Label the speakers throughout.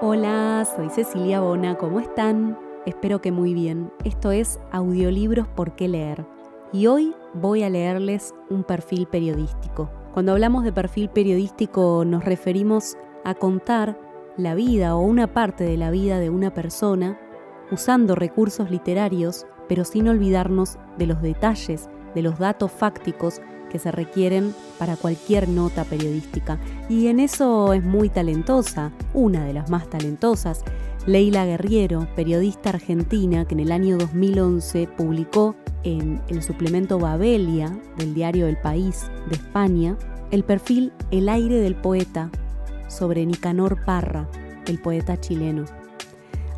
Speaker 1: Hola, soy Cecilia Bona, ¿cómo están? Espero que muy bien. Esto es Audiolibros por qué leer. Y hoy voy a leerles un perfil periodístico. Cuando hablamos de perfil periodístico nos referimos a contar la vida o una parte de la vida de una persona usando recursos literarios, pero sin olvidarnos de los detalles, de los datos fácticos que se requieren para cualquier nota periodística. Y en eso es muy talentosa, una de las más talentosas, Leila Guerriero, periodista argentina que en el año 2011 publicó en el suplemento Babelia del diario El País de España el perfil El aire del poeta sobre Nicanor Parra, el poeta chileno.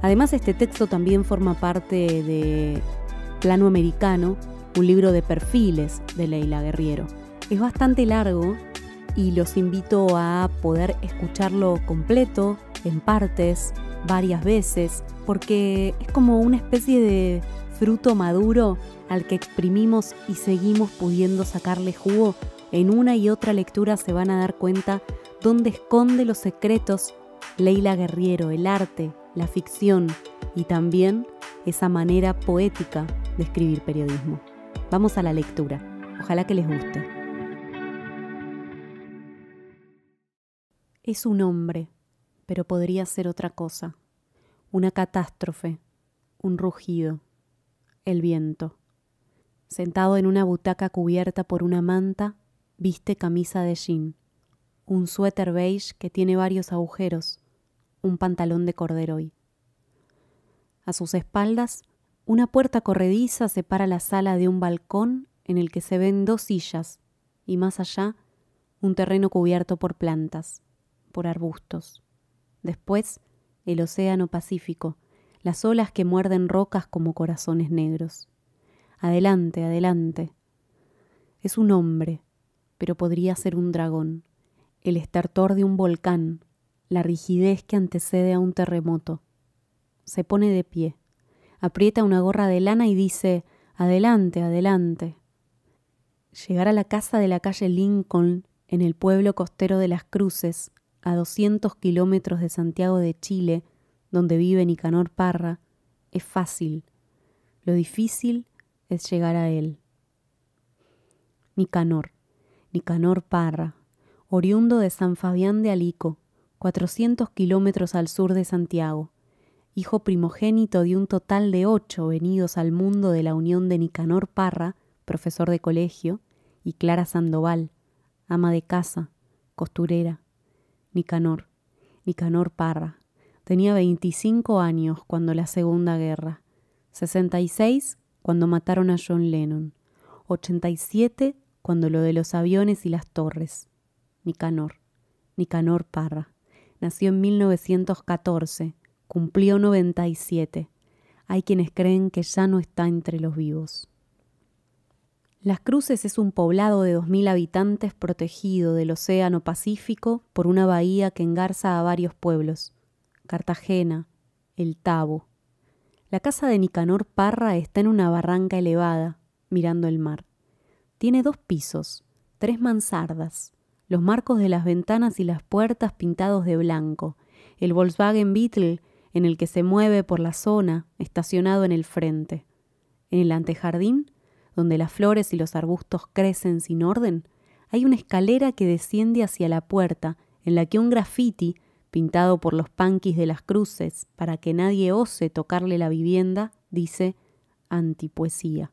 Speaker 1: Además, este texto también forma parte de Plano Americano, un libro de perfiles de Leila Guerriero. Es bastante largo y los invito a poder escucharlo completo, en partes, varias veces, porque es como una especie de fruto maduro al que exprimimos y seguimos pudiendo sacarle jugo. En una y otra lectura se van a dar cuenta dónde esconde los secretos Leila Guerriero, el arte, la ficción y también esa manera poética de escribir periodismo. Vamos a la lectura. Ojalá que les guste. Es un hombre, pero podría ser otra cosa. Una catástrofe, un rugido, el viento. Sentado en una butaca cubierta por una manta, viste camisa de jean, un suéter beige que tiene varios agujeros, un pantalón de corderoy. A sus espaldas una puerta corrediza separa la sala de un balcón en el que se ven dos sillas y más allá un terreno cubierto por plantas, por arbustos. Después el océano Pacífico, las olas que muerden rocas como corazones negros. Adelante, adelante. Es un hombre, pero podría ser un dragón, el estertor de un volcán, la rigidez que antecede a un terremoto. Se pone de pie aprieta una gorra de lana y dice, adelante, adelante. Llegar a la casa de la calle Lincoln, en el pueblo costero de las Cruces, a 200 kilómetros de Santiago de Chile, donde vive Nicanor Parra, es fácil. Lo difícil es llegar a él. Nicanor, Nicanor Parra, oriundo de San Fabián de Alico, 400 kilómetros al sur de Santiago hijo primogénito de un total de ocho venidos al mundo de la unión de Nicanor Parra, profesor de colegio, y Clara Sandoval, ama de casa, costurera. Nicanor, Nicanor Parra. Tenía 25 años cuando la Segunda Guerra, 66 cuando mataron a John Lennon, 87 cuando lo de los aviones y las torres. Nicanor, Nicanor Parra. Nació en 1914 Cumplió 97. Hay quienes creen que ya no está entre los vivos. Las Cruces es un poblado de 2.000 habitantes protegido del Océano Pacífico por una bahía que engarza a varios pueblos. Cartagena, El Tabo. La casa de Nicanor Parra está en una barranca elevada, mirando el mar. Tiene dos pisos, tres mansardas, los marcos de las ventanas y las puertas pintados de blanco, el Volkswagen Beetle en el que se mueve por la zona, estacionado en el frente. En el antejardín, donde las flores y los arbustos crecen sin orden, hay una escalera que desciende hacia la puerta, en la que un graffiti, pintado por los panquis de las cruces para que nadie ose tocarle la vivienda, dice antipoesía.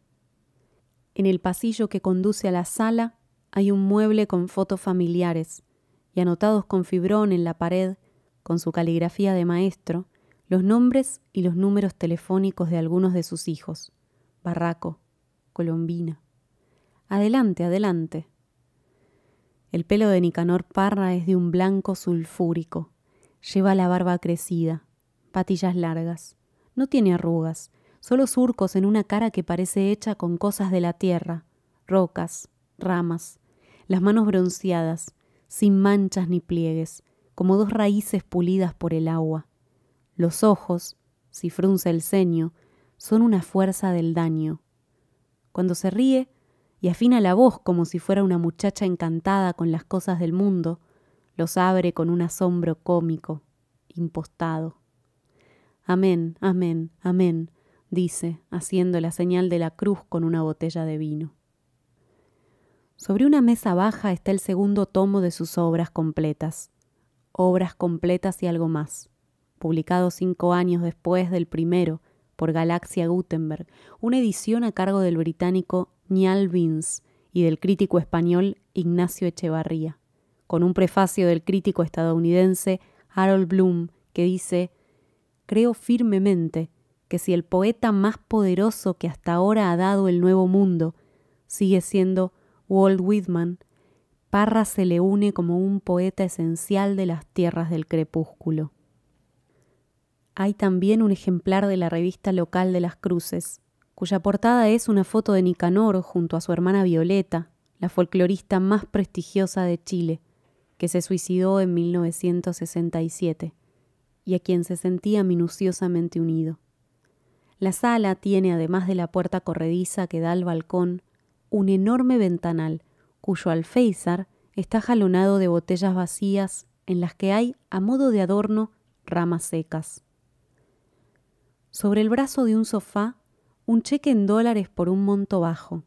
Speaker 1: En el pasillo que conduce a la sala hay un mueble con fotos familiares y anotados con fibrón en la pared, con su caligrafía de maestro, los nombres y los números telefónicos de algunos de sus hijos. Barraco, Colombina. Adelante, adelante. El pelo de Nicanor Parra es de un blanco sulfúrico. Lleva la barba crecida, patillas largas. No tiene arrugas, solo surcos en una cara que parece hecha con cosas de la tierra, rocas, ramas, las manos bronceadas, sin manchas ni pliegues, como dos raíces pulidas por el agua. Los ojos, si frunce el ceño, son una fuerza del daño. Cuando se ríe y afina la voz como si fuera una muchacha encantada con las cosas del mundo, los abre con un asombro cómico impostado. Amén, amén, amén, dice, haciendo la señal de la cruz con una botella de vino. Sobre una mesa baja está el segundo tomo de sus obras completas, obras completas y algo más, publicado cinco años después del primero por Galaxia Gutenberg, una edición a cargo del británico Niall Vince y del crítico español Ignacio Echevarría, con un prefacio del crítico estadounidense Harold Bloom que dice Creo firmemente que si el poeta más poderoso que hasta ahora ha dado el Nuevo Mundo sigue siendo Walt Whitman, Parra se le une como un poeta esencial de las tierras del crepúsculo. Hay también un ejemplar de la revista local de las Cruces, cuya portada es una foto de Nicanor junto a su hermana Violeta, la folclorista más prestigiosa de Chile, que se suicidó en 1967 y a quien se sentía minuciosamente unido. La sala tiene, además de la puerta corrediza que da al balcón, un enorme ventanal cuyo alféizar está jalonado de botellas vacías en las que hay, a modo de adorno, ramas secas. Sobre el brazo de un sofá, un cheque en dólares por un monto bajo,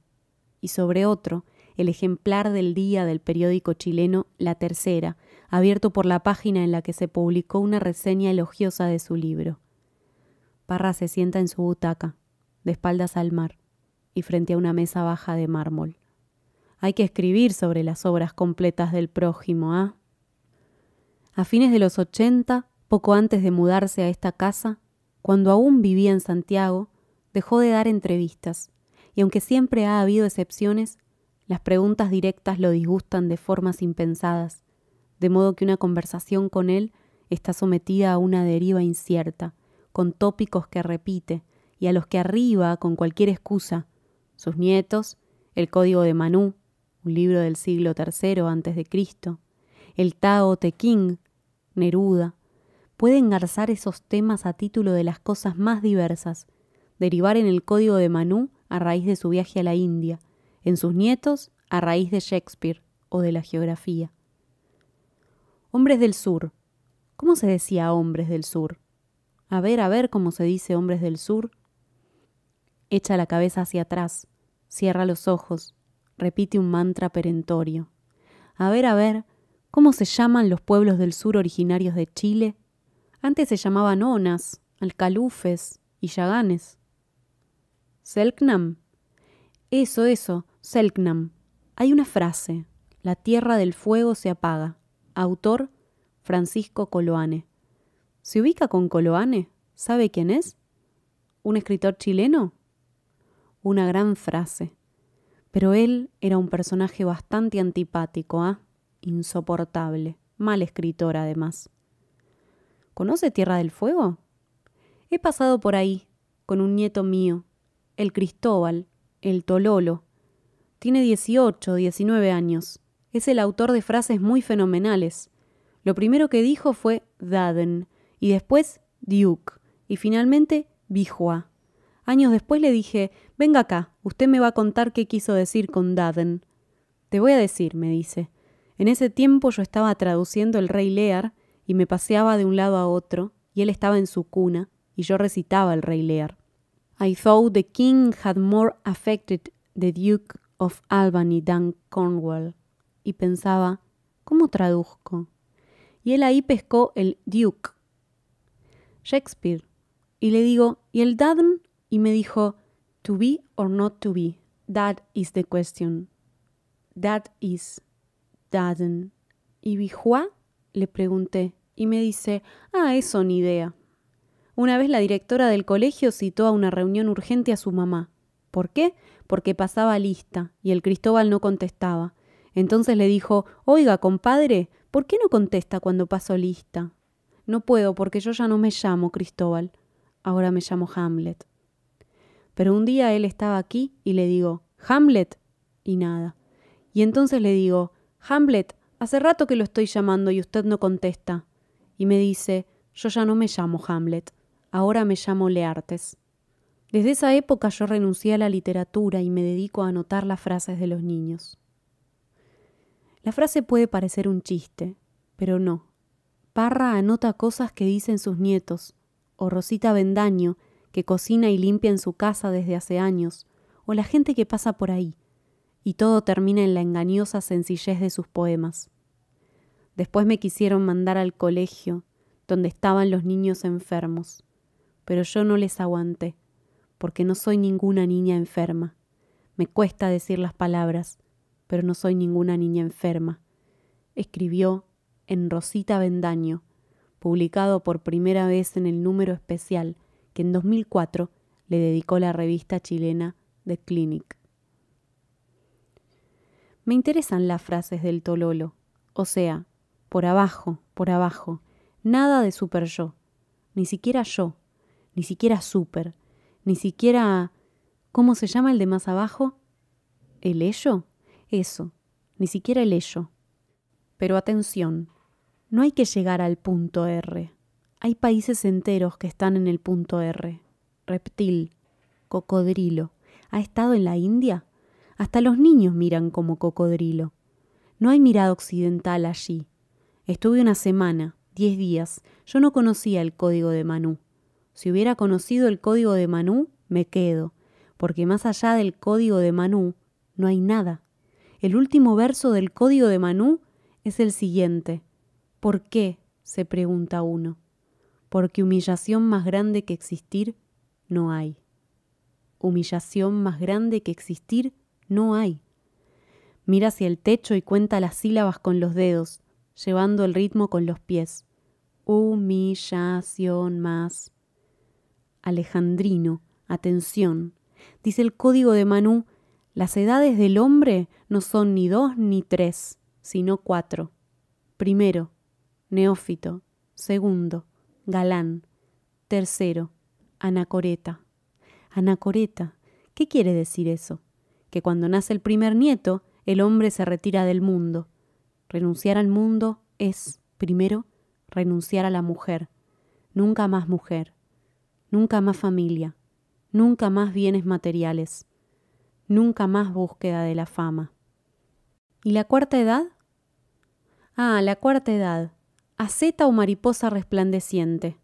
Speaker 1: y sobre otro, el ejemplar del día del periódico chileno La Tercera, abierto por la página en la que se publicó una reseña elogiosa de su libro. Parra se sienta en su butaca, de espaldas al mar y frente a una mesa baja de mármol. Hay que escribir sobre las obras completas del prójimo, ¿ah? A fines de los ochenta, poco antes de mudarse a esta casa, cuando aún vivía en Santiago, dejó de dar entrevistas, y aunque siempre ha habido excepciones, las preguntas directas lo disgustan de formas impensadas, de modo que una conversación con él está sometida a una deriva incierta, con tópicos que repite, y a los que arriba, con cualquier excusa, sus nietos, el Código de Manú, un libro del siglo III antes de Cristo, el Tao Te King, Neruda, puede engarzar esos temas a título de las cosas más diversas, derivar en el Código de Manú a raíz de su viaje a la India, en sus nietos a raíz de Shakespeare o de la geografía. Hombres del Sur. ¿Cómo se decía hombres del sur? A ver, a ver cómo se dice hombres del sur. Echa la cabeza hacia atrás, cierra los ojos, repite un mantra perentorio. A ver, a ver, ¿cómo se llaman los pueblos del sur originarios de Chile? Antes se llamaban Onas, Alcalufes y Yaganes. ¿Selknam? Eso, eso, Selknam. Hay una frase, la tierra del fuego se apaga. Autor, Francisco Coloane. ¿Se ubica con Coloane? ¿Sabe quién es? ¿Un escritor chileno? una gran frase. Pero él era un personaje bastante antipático, ¿ah? Insoportable, mal escritor además. ¿Conoce Tierra del Fuego? He pasado por ahí, con un nieto mío, el Cristóbal, el Tololo. Tiene 18, 19 años. Es el autor de frases muy fenomenales. Lo primero que dijo fue Daden, y después Duke, y finalmente Bijua. Años después le dije, venga acá, usted me va a contar qué quiso decir con Daden. Te voy a decir, me dice. En ese tiempo yo estaba traduciendo el rey Lear y me paseaba de un lado a otro, y él estaba en su cuna, y yo recitaba el rey Lear. I thought the king had more affected the Duke of Albany than Cornwall. Y pensaba, ¿cómo traduzco? Y él ahí pescó el Duke. Shakespeare. Y le digo, ¿y el Daden? y me dijo, To be or not to be, that is the question. That is, doesn't. ¿Y Bijua? Le pregunté, y me dice, ah, eso ni idea. Una vez la directora del colegio citó a una reunión urgente a su mamá. ¿Por qué? Porque pasaba lista, y el Cristóbal no contestaba. Entonces le dijo, Oiga, compadre, ¿por qué no contesta cuando paso lista? No puedo, porque yo ya no me llamo Cristóbal. Ahora me llamo Hamlet. Pero un día él estaba aquí y le digo, Hamlet, y nada. Y entonces le digo, Hamlet, hace rato que lo estoy llamando y usted no contesta. Y me dice, yo ya no me llamo Hamlet, ahora me llamo Leartes. Desde esa época yo renuncié a la literatura y me dedico a anotar las frases de los niños. La frase puede parecer un chiste, pero no. Parra anota cosas que dicen sus nietos, o Rosita Bendaño, que cocina y limpia en su casa desde hace años, o la gente que pasa por ahí, y todo termina en la engañosa sencillez de sus poemas. Después me quisieron mandar al colegio, donde estaban los niños enfermos, pero yo no les aguanté, porque no soy ninguna niña enferma. Me cuesta decir las palabras, pero no soy ninguna niña enferma. Escribió en Rosita Bendaño, publicado por primera vez en el número especial que en 2004 le dedicó la revista chilena The Clinic. Me interesan las frases del Tololo, o sea, por abajo, por abajo, nada de super yo, ni siquiera yo, ni siquiera super, ni siquiera... ¿Cómo se llama el de más abajo? ¿El ello? Eso, ni siquiera el ello. Pero atención, no hay que llegar al punto R. Hay países enteros que están en el punto R. Reptil, cocodrilo. ¿Ha estado en la India? Hasta los niños miran como cocodrilo. No hay mirada occidental allí. Estuve una semana, diez días. Yo no conocía el código de Manú. Si hubiera conocido el código de Manú, me quedo, porque más allá del código de Manú no hay nada. El último verso del código de Manú es el siguiente. ¿Por qué? se pregunta uno. Porque humillación más grande que existir no hay. Humillación más grande que existir no hay. Mira hacia el techo y cuenta las sílabas con los dedos, llevando el ritmo con los pies. Humillación más. Alejandrino, atención. Dice el código de Manú, las edades del hombre no son ni dos ni tres, sino cuatro. Primero, neófito. Segundo, galán. Tercero, anacoreta. Anacoreta. ¿Qué quiere decir eso? Que cuando nace el primer nieto, el hombre se retira del mundo. Renunciar al mundo es, primero, renunciar a la mujer. Nunca más mujer. Nunca más familia. Nunca más bienes materiales. Nunca más búsqueda de la fama. ¿Y la cuarta edad? Ah, la cuarta edad. Aceta o mariposa resplandeciente.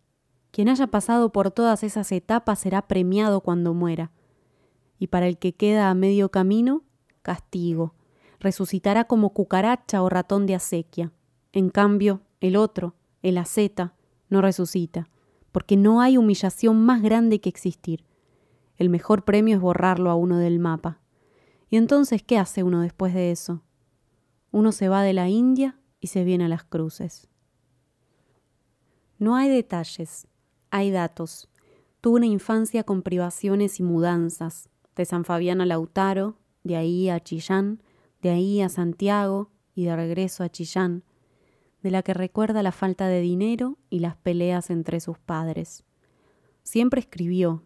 Speaker 1: Quien haya pasado por todas esas etapas será premiado cuando muera. Y para el que queda a medio camino, castigo. Resucitará como cucaracha o ratón de acequia. En cambio, el otro, el aceta, no resucita, porque no hay humillación más grande que existir. El mejor premio es borrarlo a uno del mapa. ¿Y entonces qué hace uno después de eso? Uno se va de la India y se viene a las cruces. No hay detalles, hay datos. Tuve una infancia con privaciones y mudanzas, de San Fabián a Lautaro, de ahí a Chillán, de ahí a Santiago y de regreso a Chillán, de la que recuerda la falta de dinero y las peleas entre sus padres. Siempre escribió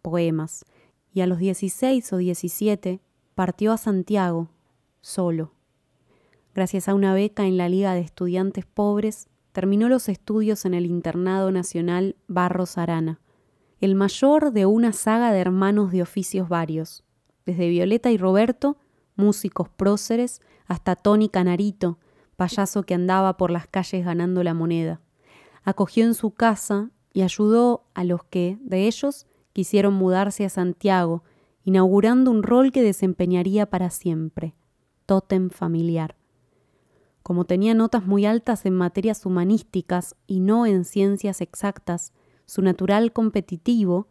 Speaker 1: poemas y a los 16 o 17 partió a Santiago, solo. Gracias a una beca en la Liga de Estudiantes Pobres, terminó los estudios en el Internado Nacional Barros Arana, el mayor de una saga de hermanos de oficios varios, desde Violeta y Roberto, músicos próceres, hasta Tony Canarito, payaso que andaba por las calles ganando la moneda. Acogió en su casa y ayudó a los que, de ellos, quisieron mudarse a Santiago, inaugurando un rol que desempeñaría para siempre, tótem familiar. Como tenía notas muy altas en materias humanísticas y no en ciencias exactas, su natural competitivo,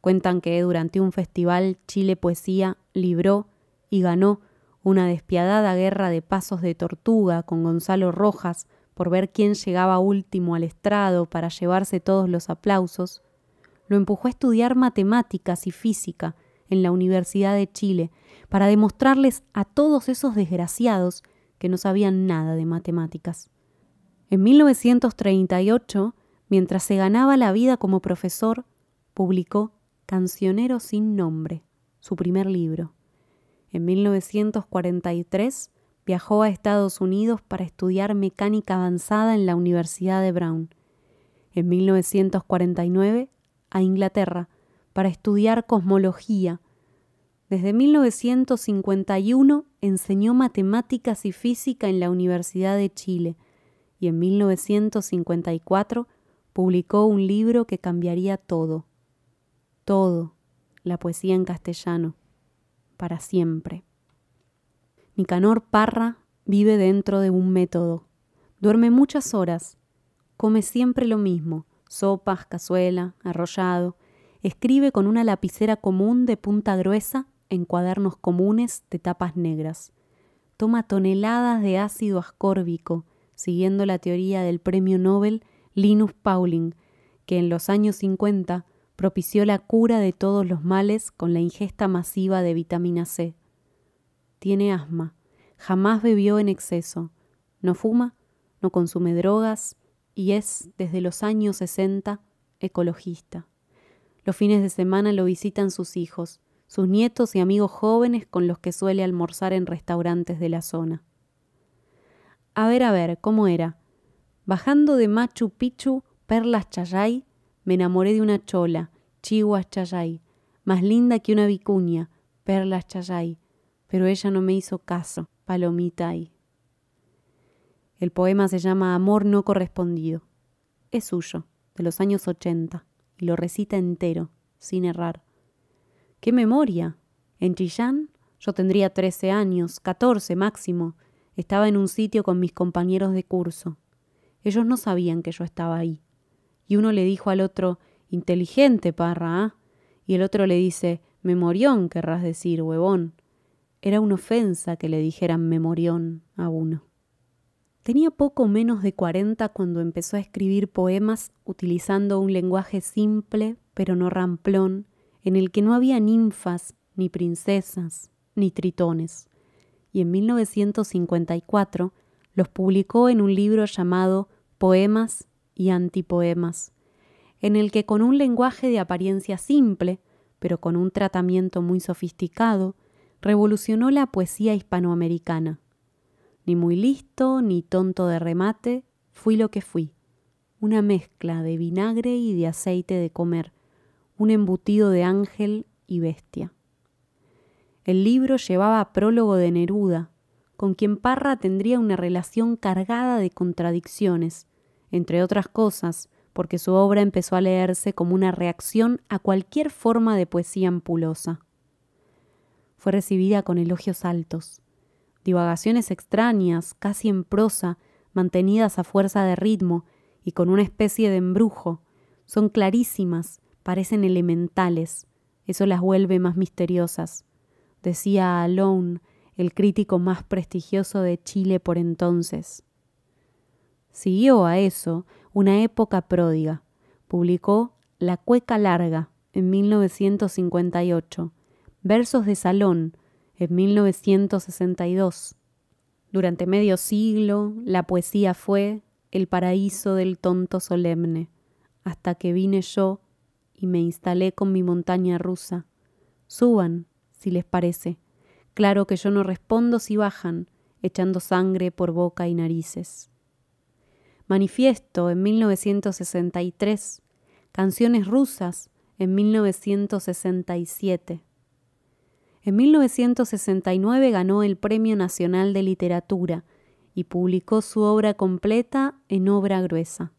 Speaker 1: cuentan que durante un festival Chile Poesía libró y ganó una despiadada guerra de pasos de tortuga con Gonzalo Rojas por ver quién llegaba último al estrado para llevarse todos los aplausos, lo empujó a estudiar matemáticas y física en la Universidad de Chile para demostrarles a todos esos desgraciados que no sabían nada de matemáticas. En 1938, mientras se ganaba la vida como profesor, publicó Cancionero sin nombre, su primer libro. En 1943 viajó a Estados Unidos para estudiar mecánica avanzada en la Universidad de Brown. En 1949 a Inglaterra para estudiar cosmología. Desde 1951 enseñó matemáticas y física en la Universidad de Chile. Y en 1954 publicó un libro que cambiaría todo, todo, la poesía en castellano, para siempre. Nicanor Parra vive dentro de un método, duerme muchas horas, come siempre lo mismo, sopas, cazuela, arrollado, escribe con una lapicera común de punta gruesa en cuadernos comunes de tapas negras. Toma toneladas de ácido ascórbico, siguiendo la teoría del premio Nobel Linus Pauling, que en los años 50 propició la cura de todos los males con la ingesta masiva de vitamina C. Tiene asma, jamás bebió en exceso, no fuma, no consume drogas y es, desde los años 60, ecologista. Los fines de semana lo visitan sus hijos, sus nietos y amigos jóvenes con los que suele almorzar en restaurantes de la zona. A ver, a ver, ¿cómo era? Bajando de Machu Picchu, Perlas Chayay, me enamoré de una chola, Chihuas Chayay, más linda que una vicuña, Perlas Chayay, pero ella no me hizo caso, palomita. El poema se llama Amor no correspondido. Es suyo, de los años ochenta, y lo recita entero, sin errar. ¡Qué memoria! En Chillán yo tendría trece años, catorce máximo. Estaba en un sitio con mis compañeros de curso. Ellos no sabían que yo estaba ahí. Y uno le dijo al otro, inteligente, parra, ¿ah? Y el otro le dice, memorión, querrás decir, huevón. Era una ofensa que le dijeran memorión a uno. Tenía poco menos de cuarenta cuando empezó a escribir poemas utilizando un lenguaje simple, pero no ramplón, en el que no había ninfas, ni princesas, ni tritones, y en 1954 los publicó en un libro llamado Poemas y Antipoemas, en el que con un lenguaje de apariencia simple, pero con un tratamiento muy sofisticado, revolucionó la poesía hispanoamericana. Ni muy listo, ni tonto de remate, fui lo que fui, una mezcla de vinagre y de aceite de comer, un embutido de ángel y bestia. El libro llevaba prólogo de Neruda, con quien Parra tendría una relación cargada de contradicciones, entre otras cosas, porque su obra empezó a leerse como una reacción a cualquier forma de poesía ampulosa. Fue recibida con elogios altos, divagaciones extrañas, casi en prosa, mantenidas a fuerza de ritmo y con una especie de embrujo, son clarísimas parecen elementales, eso las vuelve más misteriosas, decía Alone, el crítico más prestigioso de Chile por entonces. Siguió a eso una época pródiga. Publicó La Cueca Larga en 1958, Versos de Salón en 1962. Durante medio siglo la poesía fue el paraíso del tonto solemne, hasta que vine yo y me instalé con mi montaña rusa. Suban, si les parece. Claro que yo no respondo si bajan, echando sangre por boca y narices. Manifiesto en 1963, Canciones rusas en 1967. En 1969 ganó el Premio Nacional de Literatura y publicó su obra completa en obra gruesa.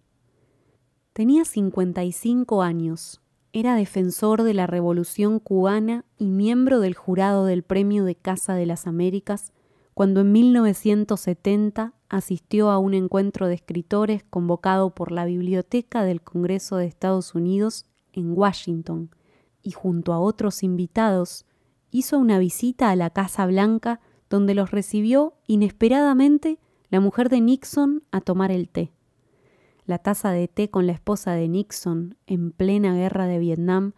Speaker 1: Tenía 55 años era defensor de la Revolución cubana y miembro del jurado del Premio de Casa de las Américas cuando en 1970 asistió a un encuentro de escritores convocado por la Biblioteca del Congreso de Estados Unidos en Washington y junto a otros invitados hizo una visita a la Casa Blanca donde los recibió inesperadamente la mujer de Nixon a tomar el té la taza de té con la esposa de Nixon en plena guerra de Vietnam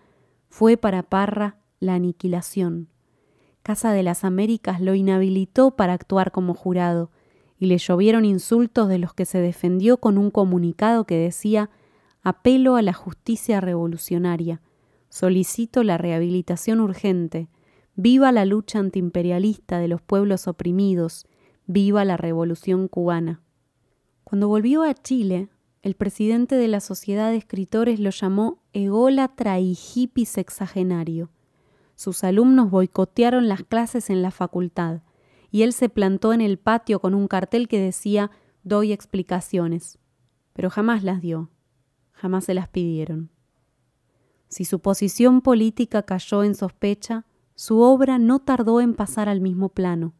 Speaker 1: fue para Parra la aniquilación. Casa de las Américas lo inhabilitó para actuar como jurado, y le llovieron insultos de los que se defendió con un comunicado que decía apelo a la justicia revolucionaria, solicito la rehabilitación urgente, viva la lucha antiimperialista de los pueblos oprimidos, viva la revolución cubana. Cuando volvió a Chile, el presidente de la Sociedad de Escritores lo llamó ególatra y sexagenario. Sus alumnos boicotearon las clases en la facultad y él se plantó en el patio con un cartel que decía doy explicaciones, pero jamás las dio, jamás se las pidieron. Si su posición política cayó en sospecha, su obra no tardó en pasar al mismo plano.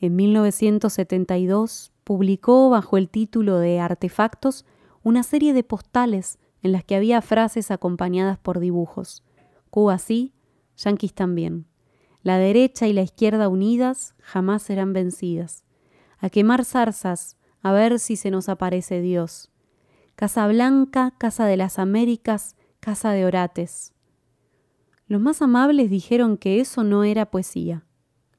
Speaker 1: En 1972 publicó bajo el título de Artefactos una serie de postales en las que había frases acompañadas por dibujos. Cuba sí, yanquis también. La derecha y la izquierda unidas jamás serán vencidas. A quemar zarzas, a ver si se nos aparece Dios. Casa Blanca, Casa de las Américas, Casa de Orates. Los más amables dijeron que eso no era poesía,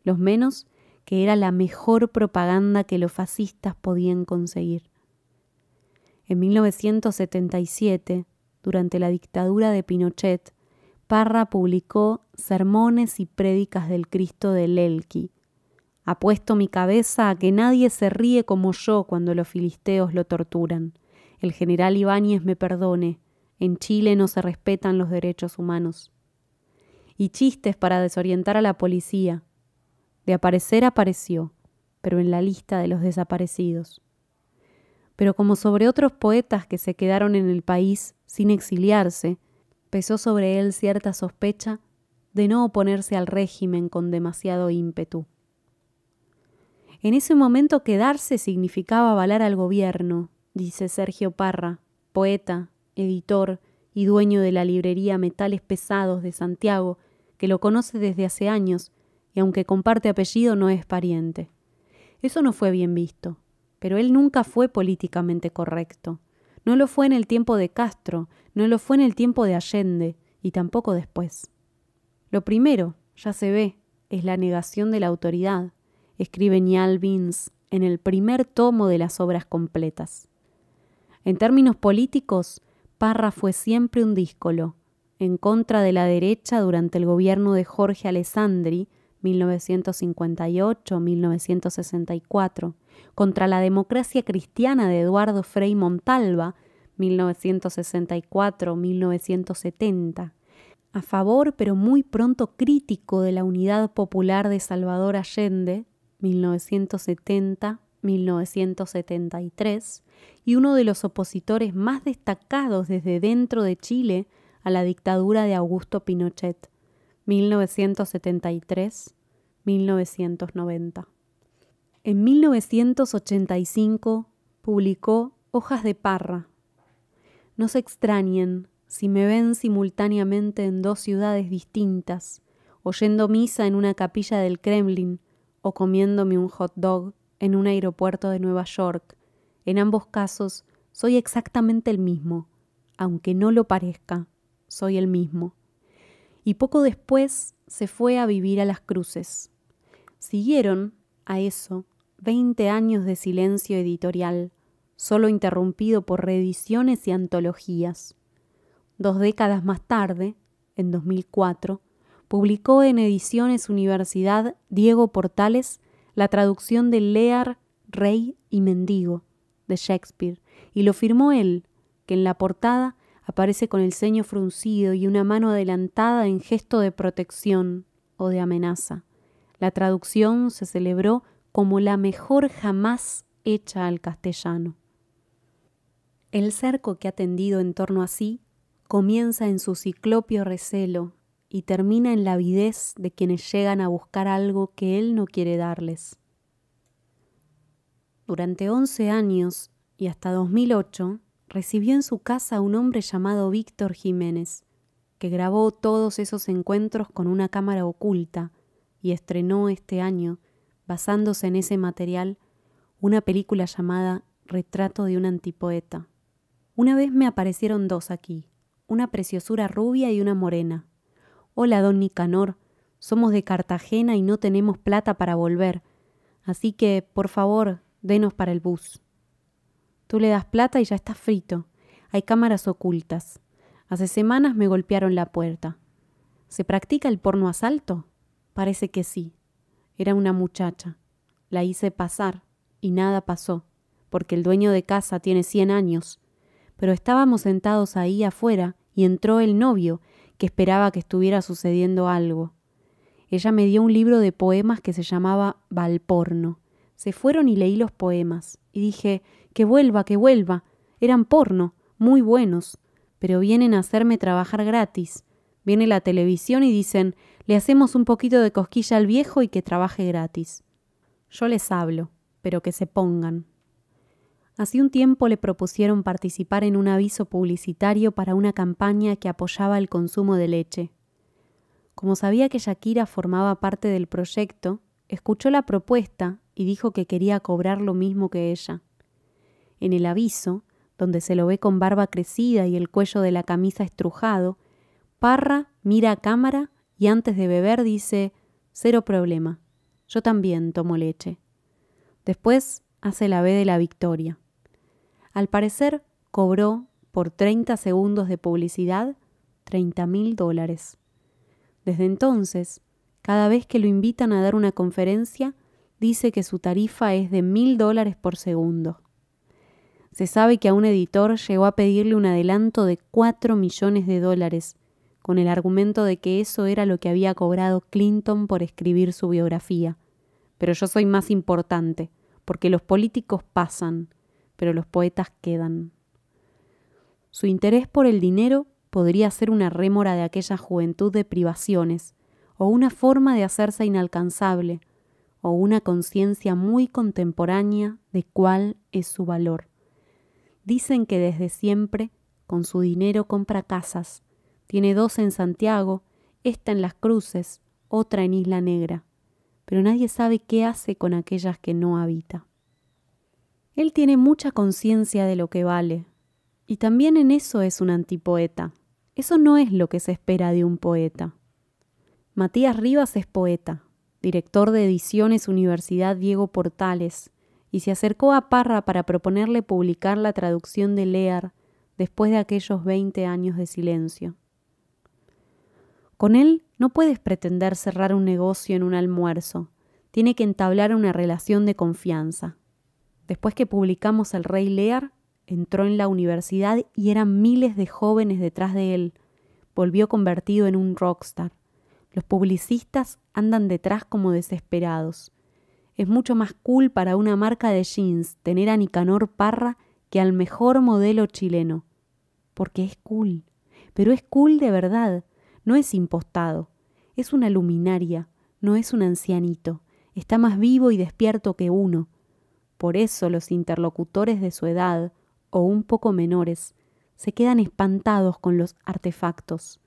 Speaker 1: los menos que era la mejor propaganda que los fascistas podían conseguir. En 1977, durante la dictadura de Pinochet, Parra publicó Sermones y Prédicas del Cristo de Lelki. Apuesto mi cabeza a que nadie se ríe como yo cuando los filisteos lo torturan. El general Ibáñez me perdone. En Chile no se respetan los derechos humanos. Y chistes para desorientar a la policía. De aparecer apareció, pero en la lista de los desaparecidos pero como sobre otros poetas que se quedaron en el país sin exiliarse, pesó sobre él cierta sospecha de no oponerse al régimen con demasiado ímpetu. En ese momento quedarse significaba avalar al gobierno, dice Sergio Parra, poeta, editor y dueño de la librería Metales Pesados de Santiago, que lo conoce desde hace años y aunque comparte apellido no es pariente. Eso no fue bien visto pero él nunca fue políticamente correcto. No lo fue en el tiempo de Castro, no lo fue en el tiempo de Allende, y tampoco después. Lo primero, ya se ve, es la negación de la autoridad, escribe Niall Beans en el primer tomo de las obras completas. En términos políticos, Parra fue siempre un díscolo, en contra de la derecha durante el gobierno de Jorge Alessandri, 1958-1964, contra la democracia cristiana de Eduardo Frei Montalva, 1964-1970, a favor pero muy pronto crítico de la Unidad Popular de Salvador Allende, 1970-1973, y uno de los opositores más destacados desde dentro de Chile a la dictadura de Augusto Pinochet, 1973-1990. En 1985 publicó Hojas de Parra. No se extrañen si me ven simultáneamente en dos ciudades distintas, oyendo misa en una capilla del Kremlin o comiéndome un hot dog en un aeropuerto de Nueva York. En ambos casos soy exactamente el mismo, aunque no lo parezca, soy el mismo. Y poco después se fue a vivir a las cruces. Siguieron a eso 20 años de silencio editorial, solo interrumpido por reediciones y antologías. Dos décadas más tarde, en 2004, publicó en Ediciones Universidad Diego Portales la traducción de Lear, Rey y Mendigo de Shakespeare, y lo firmó él, que en la portada aparece con el ceño fruncido y una mano adelantada en gesto de protección o de amenaza. La traducción se celebró como la mejor jamás hecha al castellano. El cerco que ha tendido en torno a sí comienza en su ciclopio recelo y termina en la avidez de quienes llegan a buscar algo que él no quiere darles. Durante once años y hasta 2008 recibió en su casa a un hombre llamado Víctor Jiménez, que grabó todos esos encuentros con una cámara oculta y estrenó este año basándose en ese material, una película llamada Retrato de un antipoeta. Una vez me aparecieron dos aquí, una preciosura rubia y una morena. Hola, don Nicanor, somos de Cartagena y no tenemos plata para volver, así que, por favor, denos para el bus. Tú le das plata y ya está frito. Hay cámaras ocultas. Hace semanas me golpearon la puerta. ¿Se practica el porno asalto? Parece que sí. Era una muchacha. La hice pasar y nada pasó, porque el dueño de casa tiene cien años. Pero estábamos sentados ahí afuera y entró el novio, que esperaba que estuviera sucediendo algo. Ella me dio un libro de poemas que se llamaba Valporno. se fueron y leí los poemas. Y dije, que vuelva, que vuelva. Eran porno, muy buenos, pero vienen a hacerme trabajar gratis. Viene la televisión y dicen, le hacemos un poquito de cosquilla al viejo y que trabaje gratis. Yo les hablo, pero que se pongan. Hace un tiempo le propusieron participar en un aviso publicitario para una campaña que apoyaba el consumo de leche. Como sabía que Shakira formaba parte del proyecto, escuchó la propuesta y dijo que quería cobrar lo mismo que ella. En el aviso, donde se lo ve con barba crecida y el cuello de la camisa estrujado, Parra mira a cámara y antes de beber dice, cero problema, yo también tomo leche. Después hace la B de la victoria. Al parecer, cobró por 30 segundos de publicidad 30 mil dólares. Desde entonces, cada vez que lo invitan a dar una conferencia, dice que su tarifa es de mil dólares por segundo. Se sabe que a un editor llegó a pedirle un adelanto de 4 millones de dólares, con el argumento de que eso era lo que había cobrado Clinton por escribir su biografía. Pero yo soy más importante, porque los políticos pasan, pero los poetas quedan. Su interés por el dinero podría ser una rémora de aquella juventud de privaciones, o una forma de hacerse inalcanzable, o una conciencia muy contemporánea de cuál es su valor. Dicen que desde siempre, con su dinero compra casas, tiene dos en Santiago, esta en Las Cruces, otra en Isla Negra, pero nadie sabe qué hace con aquellas que no habita. Él tiene mucha conciencia de lo que vale, y también en eso es un antipoeta. Eso no es lo que se espera de un poeta. Matías Rivas es poeta, director de ediciones Universidad Diego Portales, y se acercó a Parra para proponerle publicar la traducción de Lear después de aquellos veinte años de silencio. Con él no puedes pretender cerrar un negocio en un almuerzo, tiene que entablar una relación de confianza. Después que publicamos El Rey Lear, entró en la universidad y eran miles de jóvenes detrás de él. Volvió convertido en un rockstar. Los publicistas andan detrás como desesperados. Es mucho más cool para una marca de jeans tener a Nicanor Parra que al mejor modelo chileno. Porque es cool. Pero es cool de verdad. No es impostado. Es una luminaria. No es un ancianito. Está más vivo y despierto que uno por eso los interlocutores de su edad, o un poco menores, se quedan espantados con los artefactos.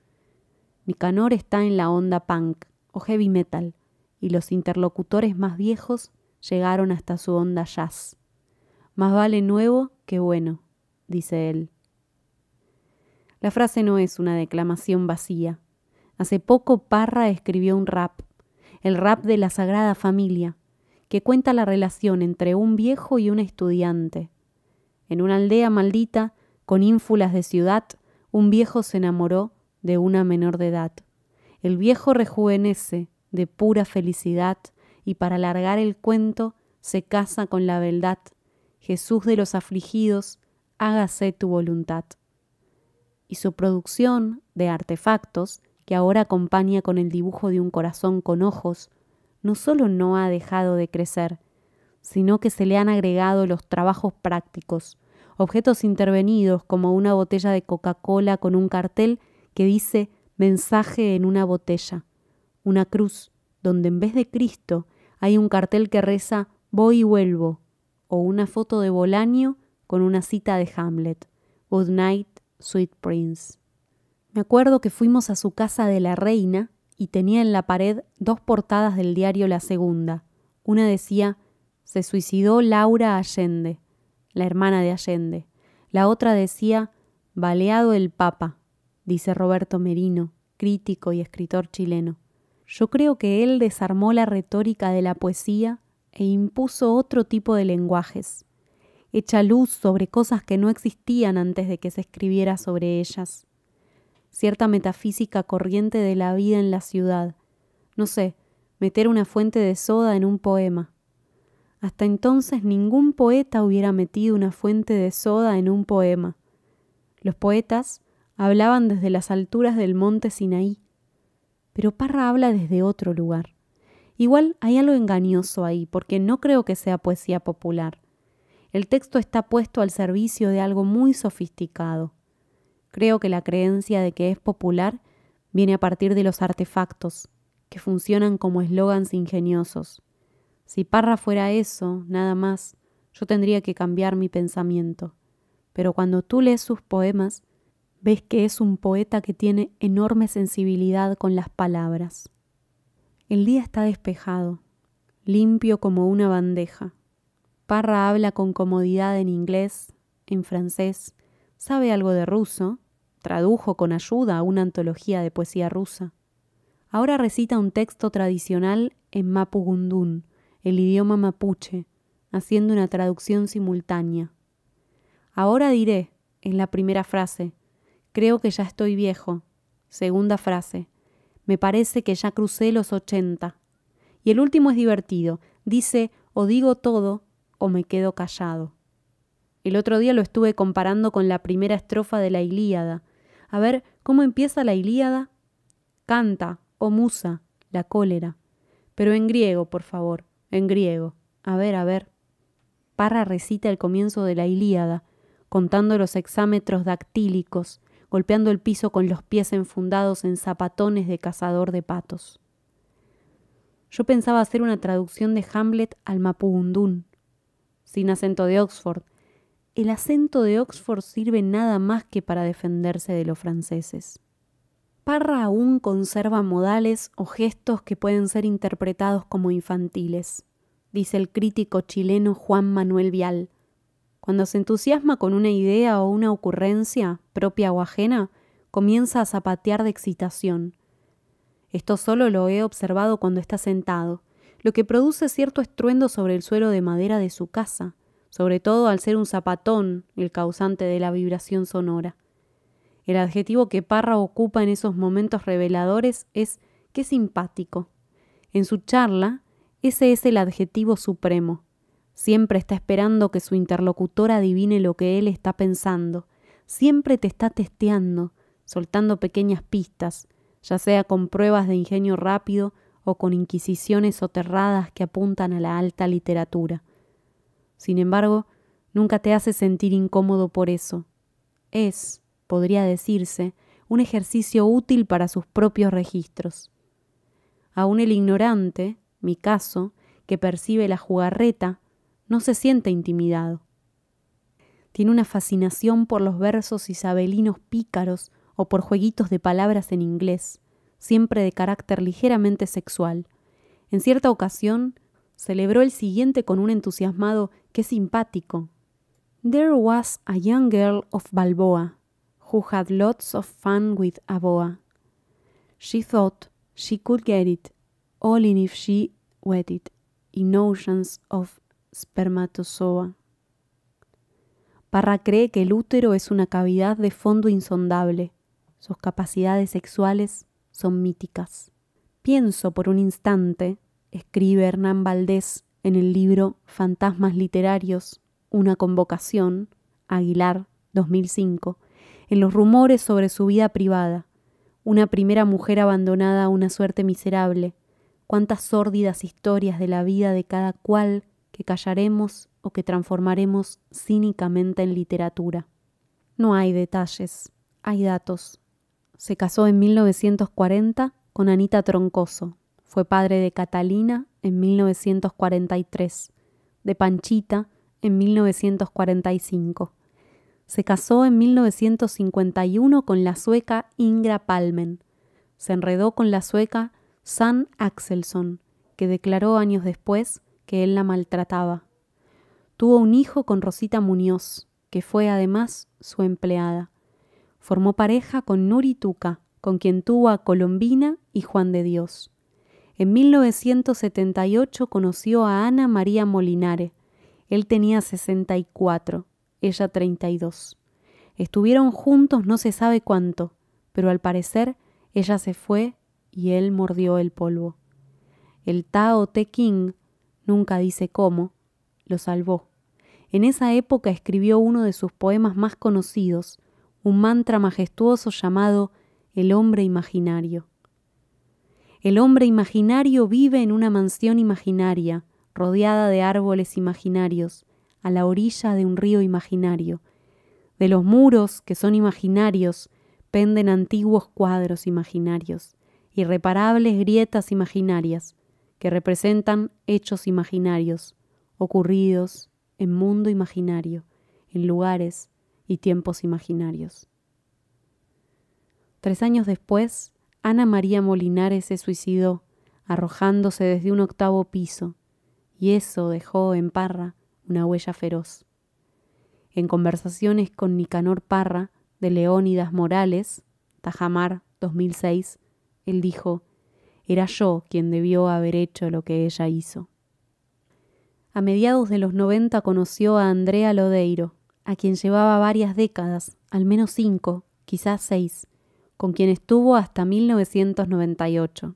Speaker 1: Nicanor está en la onda punk o heavy metal, y los interlocutores más viejos llegaron hasta su onda jazz. Más vale nuevo que bueno, dice él. La frase no es una declamación vacía. Hace poco Parra escribió un rap, el rap de la Sagrada Familia, que cuenta la relación entre un viejo y un estudiante. En una aldea maldita, con ínfulas de ciudad, un viejo se enamoró de una menor de edad. El viejo rejuvenece de pura felicidad y para alargar el cuento se casa con la beldad. Jesús de los afligidos, hágase tu voluntad. Y su producción de artefactos, que ahora acompaña con el dibujo de un corazón con ojos, no solo no ha dejado de crecer, sino que se le han agregado los trabajos prácticos, objetos intervenidos como una botella de Coca-Cola con un cartel que dice mensaje en una botella, una cruz donde en vez de Cristo hay un cartel que reza voy y vuelvo, o una foto de Bolaño con una cita de Hamlet, Good night, sweet prince. Me acuerdo que fuimos a su casa de la reina y tenía en la pared dos portadas del diario La Segunda. Una decía Se suicidó Laura Allende, la hermana de Allende. La otra decía Baleado el Papa, dice Roberto Merino, crítico y escritor chileno. Yo creo que él desarmó la retórica de la poesía e impuso otro tipo de lenguajes. Echa luz sobre cosas que no existían antes de que se escribiera sobre ellas cierta metafísica corriente de la vida en la ciudad. No sé, meter una fuente de soda en un poema. Hasta entonces ningún poeta hubiera metido una fuente de soda en un poema. Los poetas hablaban desde las alturas del monte Sinaí, pero Parra habla desde otro lugar, Igual hay algo engañoso ahí, porque no creo que sea poesía popular. El texto está puesto al servicio de algo muy sofisticado. Creo que la creencia de que es popular viene a partir de los artefactos, que funcionan como eslogans ingeniosos. Si Parra fuera eso, nada más, yo tendría que cambiar mi pensamiento. Pero cuando tú lees sus poemas, ves que es un poeta que tiene enorme sensibilidad con las palabras. El día está despejado, limpio como una bandeja. Parra habla con comodidad en inglés, en francés, sabe algo de ruso, tradujo con ayuda una antología de poesía rusa. Ahora recita un texto tradicional en mapugundún, el idioma mapuche, haciendo una traducción simultánea. Ahora diré, en la primera frase, creo que ya estoy viejo. Segunda frase, me parece que ya crucé los ochenta. Y el último es divertido, dice o digo todo o me quedo callado. El otro día lo estuve comparando con la primera estrofa de la Ilíada. A ver, ¿cómo empieza la Ilíada? Canta, oh musa, la cólera. Pero en griego, por favor, en griego. A ver, a ver. Parra recita el comienzo de la Ilíada, contando los hexámetros dactílicos, golpeando el piso con los pies enfundados en zapatones de cazador de patos. Yo pensaba hacer una traducción de Hamlet al mapudungún, sin acento de Oxford. El acento de Oxford sirve nada más que para defenderse de los franceses. Parra aún conserva modales o gestos que pueden ser interpretados como infantiles, dice el crítico chileno Juan Manuel Vial. Cuando se entusiasma con una idea o una ocurrencia, propia o ajena, comienza a zapatear de excitación. Esto solo lo he observado cuando está sentado, lo que produce cierto estruendo sobre el suelo de madera de su casa, sobre todo al ser un zapatón el causante de la vibración sonora. El adjetivo que Parra ocupa en esos momentos reveladores es qué simpático. En su charla, ese es el adjetivo supremo. Siempre está esperando que su interlocutor adivine lo que él está pensando. Siempre te está testeando, soltando pequeñas pistas, ya sea con pruebas de ingenio rápido o con inquisiciones soterradas que apuntan a la alta literatura. Sin embargo, nunca te hace sentir incómodo por eso. Es, podría decirse, un ejercicio útil para sus propios registros. Aún el ignorante, mi caso, que percibe la jugarreta, no se siente intimidado. Tiene una fascinación por los versos isabelinos pícaros o por jueguitos de palabras en inglés, siempre de carácter ligeramente sexual. En cierta ocasión, celebró el siguiente con un entusiasmado qué simpático. There was a young girl of Balboa who had lots of fun with a boa. She thought she could get it, all in if she wet it, in oceans of spermatozoa. Parra cree que el útero es una cavidad de fondo insondable. Sus capacidades sexuales son míticas. Pienso por un instante, escribe Hernán Valdés en el libro Fantasmas Literarios, una convocación, Aguilar, 2005, en los rumores sobre su vida privada, una primera mujer abandonada a una suerte miserable, cuántas sórdidas historias de la vida de cada cual que callaremos o que transformaremos cínicamente en literatura. No hay detalles, hay datos. Se casó en 1940 con Anita Troncoso. Fue padre de Catalina en 1943, de Panchita en 1945 se casó en 1951 con la sueca Ingra Palmen. Se enredó con la sueca San Axelsson, que declaró años después que él la maltrataba. Tuvo un hijo con Rosita Muñoz, que fue además su empleada. Formó pareja con Nuri Tuca, con quien tuvo a Colombina y Juan de Dios. En 1978 conoció a Ana María Molinare. Él tenía 64 ella 32. Estuvieron juntos no se sabe cuánto, pero al parecer ella se fue y él mordió el polvo. El Tao Te King, nunca dice cómo, lo salvó. En esa época escribió uno de sus poemas más conocidos, un mantra majestuoso llamado El hombre imaginario. El hombre imaginario vive en una mansión imaginaria, rodeada de árboles imaginarios, a la orilla de un río imaginario. De los muros, que son imaginarios, penden antiguos cuadros imaginarios, irreparables grietas imaginarias, que representan hechos imaginarios, ocurridos en mundo imaginario, en lugares y tiempos imaginarios. Tres años después, Ana María Molinares se suicidó, arrojándose desde un octavo piso, y eso dejó en Parra una huella feroz. En conversaciones con Nicanor Parra, de Leónidas Morales, Tajamar 2006, él dijo, era yo quien debió haber hecho lo que ella hizo. A mediados de los 90 conoció a Andrea Lodeiro, a quien llevaba varias décadas, al menos cinco, quizás seis, con quien estuvo hasta 1998.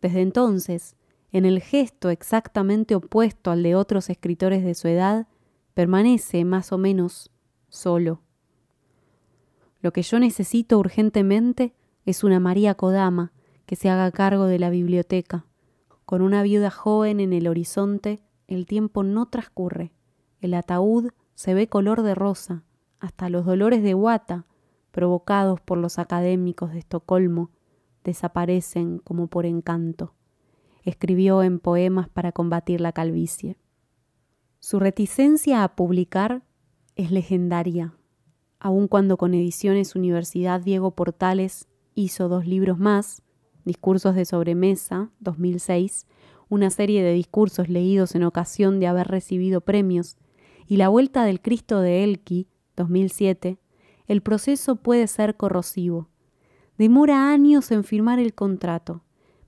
Speaker 1: Desde entonces, en el gesto exactamente opuesto al de otros escritores de su edad, permanece más o menos solo. Lo que yo necesito urgentemente es una María Kodama que se haga cargo de la biblioteca. Con una viuda joven en el horizonte, el tiempo no transcurre. El ataúd se ve color de rosa, hasta los dolores de guata provocados por los académicos de Estocolmo, desaparecen como por encanto. Escribió en poemas para combatir la calvicie. Su reticencia a publicar es legendaria, aun cuando con Ediciones Universidad Diego Portales hizo dos libros más, Discursos de sobremesa, 2006, una serie de discursos leídos en ocasión de haber recibido premios, y La Vuelta del Cristo de Elqui, 2007, el proceso puede ser corrosivo. Demora años en firmar el contrato,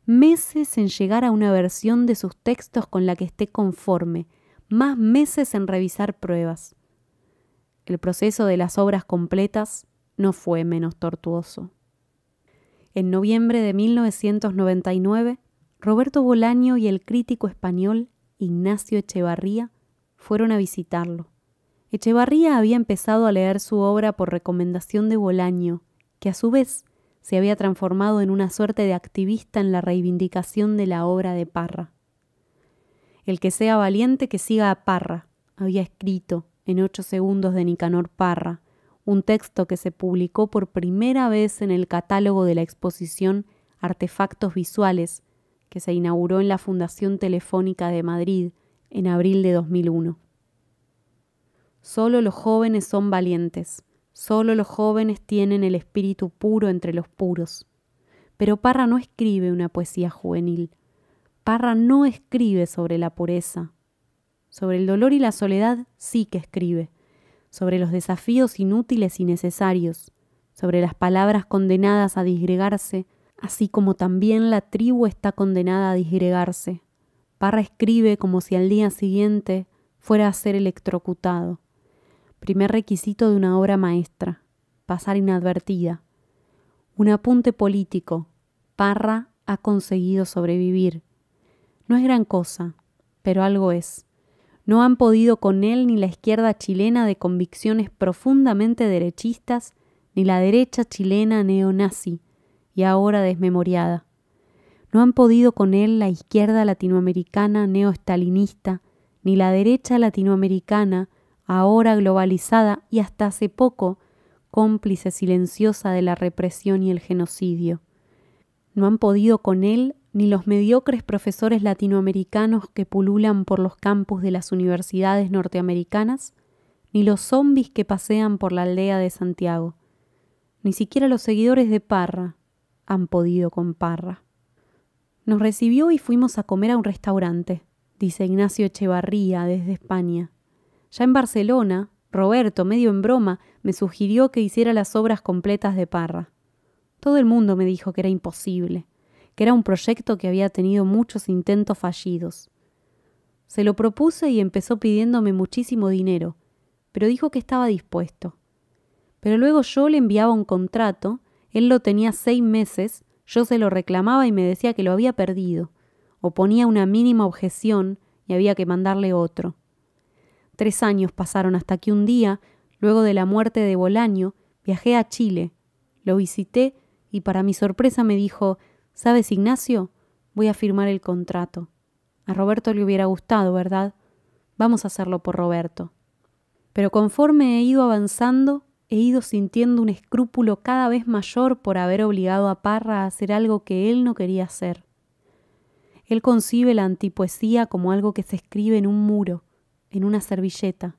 Speaker 1: meses en llegar a una versión de sus textos con la que esté conforme, más meses en revisar pruebas. El proceso de las obras completas no fue menos tortuoso. En noviembre de 1999, Roberto Bolaño y el crítico español Ignacio Echevarría fueron a visitarlo. Echevarría había empezado a leer su obra por recomendación de Bolaño, que a su vez se había transformado en una suerte de activista en la reivindicación de la obra de Parra. El que sea valiente que siga a Parra, había escrito en ocho segundos de Nicanor Parra, un texto que se publicó por primera vez en el catálogo de la exposición Artefactos Visuales, que se inauguró en la Fundación Telefónica de Madrid en abril de 2001. Solo los jóvenes son valientes, solo los jóvenes tienen el espíritu puro entre los puros. Pero Parra no escribe una poesía juvenil. Parra no escribe sobre la pureza. Sobre el dolor y la soledad sí que escribe. Sobre los desafíos inútiles y necesarios. Sobre las palabras condenadas a disgregarse, así como también la tribu está condenada a disgregarse. Parra escribe como si al día siguiente fuera a ser electrocutado. Primer requisito de una obra maestra, pasar inadvertida. Un apunte político. Parra ha conseguido sobrevivir. No es gran cosa, pero algo es. No han podido con él ni la izquierda chilena de convicciones profundamente derechistas, ni la derecha chilena neonazi, y ahora desmemoriada. No han podido con él la izquierda latinoamericana neoestalinista, ni la derecha latinoamericana ahora globalizada y hasta hace poco cómplice silenciosa de la represión y el genocidio. No han podido con él ni los mediocres profesores latinoamericanos que pululan por los campus de las universidades norteamericanas, ni los zombis que pasean por la aldea de Santiago. Ni siquiera los seguidores de Parra han podido con Parra. Nos recibió y fuimos a comer a un restaurante, dice Ignacio Echevarría desde España. Ya en Barcelona, Roberto, medio en broma, me sugirió que hiciera las obras completas de Parra. Todo el mundo me dijo que era imposible, que era un proyecto que había tenido muchos intentos fallidos. Se lo propuse y empezó pidiéndome muchísimo dinero, pero dijo que estaba dispuesto. Pero luego yo le enviaba un contrato, él lo tenía seis meses, yo se lo reclamaba y me decía que lo había perdido, o ponía una mínima objeción y había que mandarle otro. Tres años pasaron hasta que un día, luego de la muerte de Bolaño, viajé a Chile, lo visité y para mi sorpresa me dijo, ¿Sabes, Ignacio? Voy a firmar el contrato. A Roberto le hubiera gustado, ¿verdad? Vamos a hacerlo por Roberto. Pero conforme he ido avanzando, he ido sintiendo un escrúpulo cada vez mayor por haber obligado a Parra a hacer algo que él no quería hacer. Él concibe la antipoesía como algo que se escribe en un muro, en una servilleta,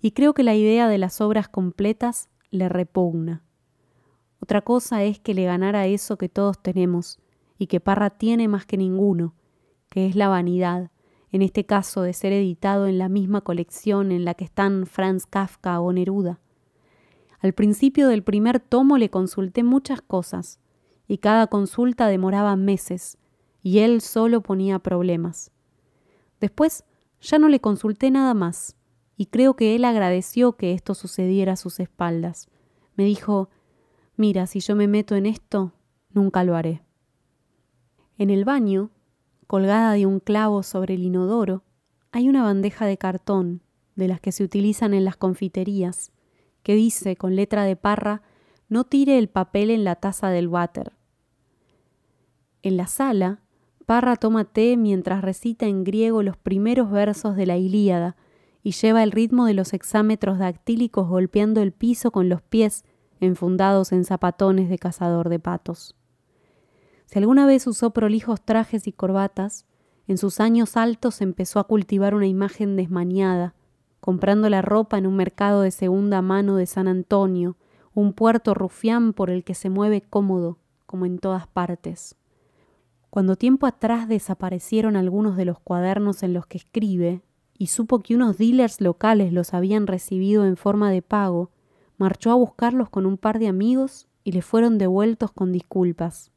Speaker 1: y creo que la idea de las obras completas le repugna. Otra cosa es que le ganara eso que todos tenemos, y que Parra tiene más que ninguno, que es la vanidad, en este caso de ser editado en la misma colección en la que están Franz Kafka o Neruda. Al principio del primer tomo le consulté muchas cosas, y cada consulta demoraba meses, y él solo ponía problemas. Después ya no le consulté nada más, y creo que él agradeció que esto sucediera a sus espaldas. Me dijo, mira, si yo me meto en esto, nunca lo haré. En el baño, colgada de un clavo sobre el inodoro, hay una bandeja de cartón, de las que se utilizan en las confiterías, que dice con letra de parra, no tire el papel en la taza del váter. En la sala Parra toma té mientras recita en griego los primeros versos de la Ilíada y lleva el ritmo de los hexámetros dactílicos golpeando el piso con los pies enfundados en zapatones de cazador de patos. Si alguna vez usó prolijos trajes y corbatas, en sus años altos empezó a cultivar una imagen desmañada, comprando la ropa en un mercado de segunda mano de San Antonio, un puerto rufián por el que se mueve cómodo, como en todas partes. Cuando tiempo atrás desaparecieron algunos de los cuadernos en los que escribe, y supo que unos dealers locales los habían recibido en forma de pago, marchó a buscarlos con un par de amigos y le fueron devueltos con disculpas.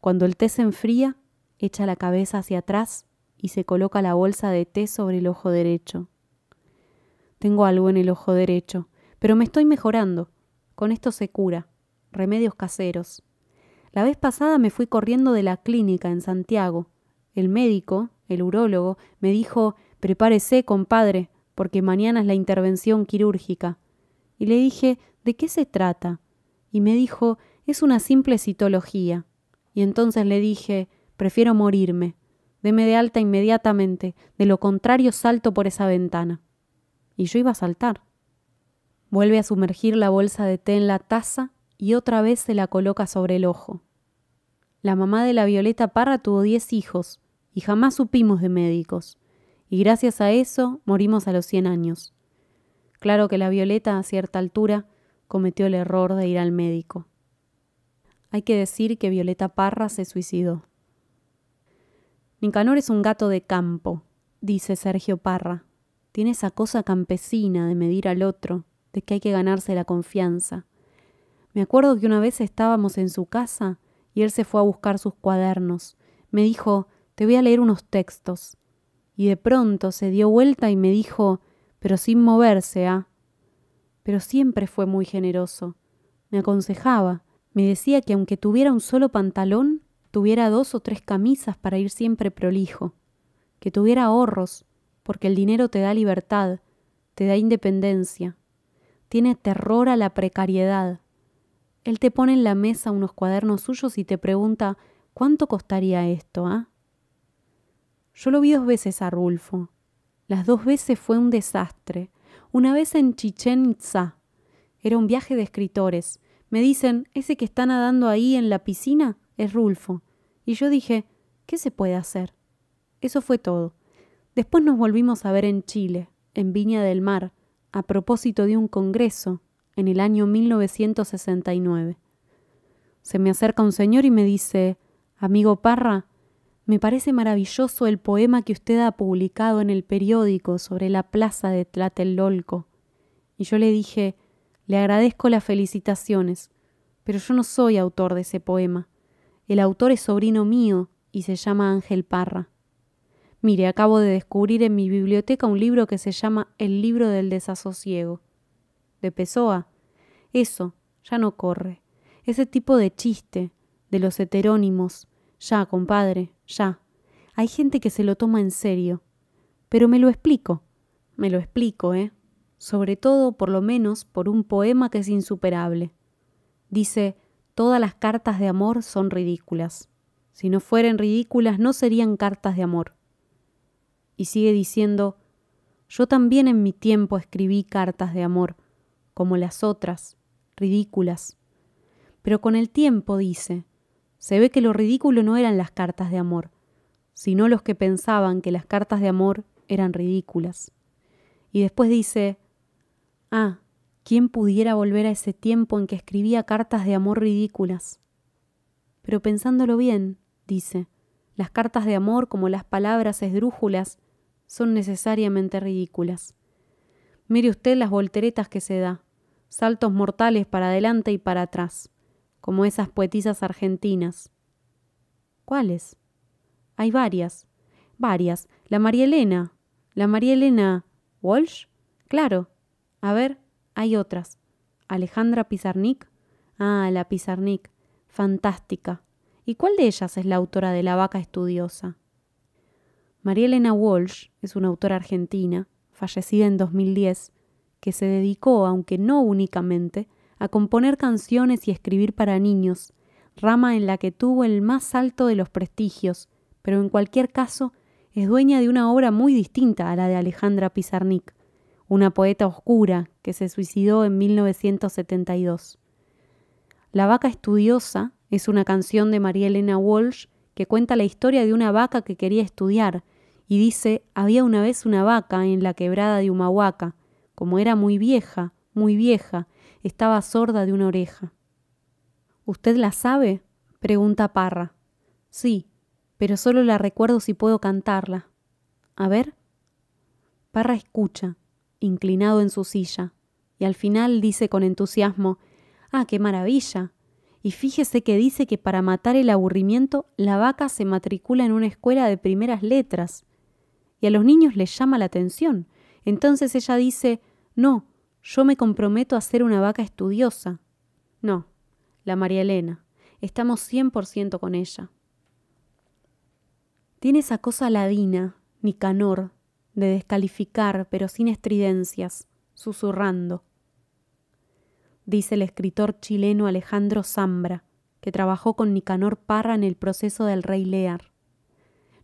Speaker 1: Cuando el té se enfría, echa la cabeza hacia atrás y se coloca la bolsa de té sobre el ojo derecho. Tengo algo en el ojo derecho, pero me estoy mejorando. Con esto se cura. Remedios caseros. La vez pasada me fui corriendo de la clínica en Santiago. El médico, el urólogo, me dijo Prepárese, compadre, porque mañana es la intervención quirúrgica. Y le dije ¿De qué se trata? Y me dijo Es una simple citología. Y entonces le dije Prefiero morirme. Deme de alta inmediatamente, de lo contrario salto por esa ventana. Y yo iba a saltar. Vuelve a sumergir la bolsa de té en la taza y otra vez se la coloca sobre el ojo. La mamá de la Violeta Parra tuvo diez hijos y jamás supimos de médicos, y gracias a eso morimos a los cien años. Claro que la Violeta a cierta altura cometió el error de ir al médico. Hay que decir que Violeta Parra se suicidó. Nicanor es un gato de campo, dice Sergio Parra. Tiene esa cosa campesina de medir al otro, de que hay que ganarse la confianza. Me acuerdo que una vez estábamos en su casa y él se fue a buscar sus cuadernos. Me dijo, te voy a leer unos textos. Y de pronto se dio vuelta y me dijo, pero sin moverse, ¿ah? Pero siempre fue muy generoso. Me aconsejaba, me decía que aunque tuviera un solo pantalón, tuviera dos o tres camisas para ir siempre prolijo, que tuviera ahorros, porque el dinero te da libertad, te da independencia, tiene terror a la precariedad, él te pone en la mesa unos cuadernos suyos y te pregunta ¿cuánto costaría esto, ah? Yo lo vi dos veces a Rulfo. Las dos veces fue un desastre. Una vez en Chichen Itza. Era un viaje de escritores. Me dicen, ese que está nadando ahí en la piscina es Rulfo. Y yo dije, ¿qué se puede hacer? Eso fue todo. Después nos volvimos a ver en Chile, en Viña del Mar, a propósito de un congreso en el año 1969. Se me acerca un señor y me dice, Amigo Parra, me parece maravilloso el poema que usted ha publicado en el periódico sobre la plaza de Tlatelolco. Y yo le dije, le agradezco las felicitaciones, pero yo no soy autor de ese poema. El autor es sobrino mío y se llama Ángel Parra. Mire, acabo de descubrir en mi biblioteca un libro que se llama El libro del desasosiego de Pessoa. Eso ya no corre. Ese tipo de chiste, de los heterónimos, ya, compadre, ya. Hay gente que se lo toma en serio. Pero me lo explico. Me lo explico, ¿eh? Sobre todo, por lo menos, por un poema que es insuperable. Dice, todas las cartas de amor son ridículas. Si no fueran ridículas, no serían cartas de amor. Y sigue diciendo, yo también en mi tiempo escribí cartas de amor, como las otras, ridículas. Pero con el tiempo, dice, se ve que lo ridículo no eran las cartas de amor, sino los que pensaban que las cartas de amor eran ridículas. Y después dice, ah, ¿quién pudiera volver a ese tiempo en que escribía cartas de amor ridículas? Pero pensándolo bien, dice, las cartas de amor como las palabras esdrújulas son necesariamente ridículas. Mire usted las volteretas que se da, saltos mortales para adelante y para atrás, como esas poetisas argentinas. ¿Cuáles? Hay varias, varias. La María Elena, la María Elena Walsh, claro. A ver, hay otras. Alejandra Pizarnik. Ah, la Pizarnik. Fantástica. ¿Y cuál de ellas es la autora de La vaca estudiosa? María Elena Walsh es una autora argentina, fallecida en 2010, que se dedicó, aunque no únicamente, a componer canciones y escribir para niños, rama en la que tuvo el más alto de los prestigios, pero en cualquier caso es dueña de una obra muy distinta a la de Alejandra Pizarnik, una poeta oscura que se suicidó en 1972. La vaca estudiosa es una canción de María Elena Walsh que cuenta la historia de una vaca que quería estudiar y dice, había una vez una vaca en la quebrada de Humahuaca, como era muy vieja, muy vieja, estaba sorda de una oreja. ¿Usted la sabe? pregunta Parra. Sí, pero solo la recuerdo si puedo cantarla. A ver. Parra escucha, inclinado en su silla, y al final dice con entusiasmo, Ah, qué maravilla. Y fíjese que dice que para matar el aburrimiento la vaca se matricula en una escuela de primeras letras y a los niños les llama la atención. Entonces ella dice, no, yo me comprometo a ser una vaca estudiosa. No, la María Elena, estamos cien por ciento con ella. Tiene esa cosa ladina, Nicanor, de descalificar, pero sin estridencias, susurrando. Dice el escritor chileno Alejandro Zambra, que trabajó con Nicanor Parra en el proceso del rey Lear.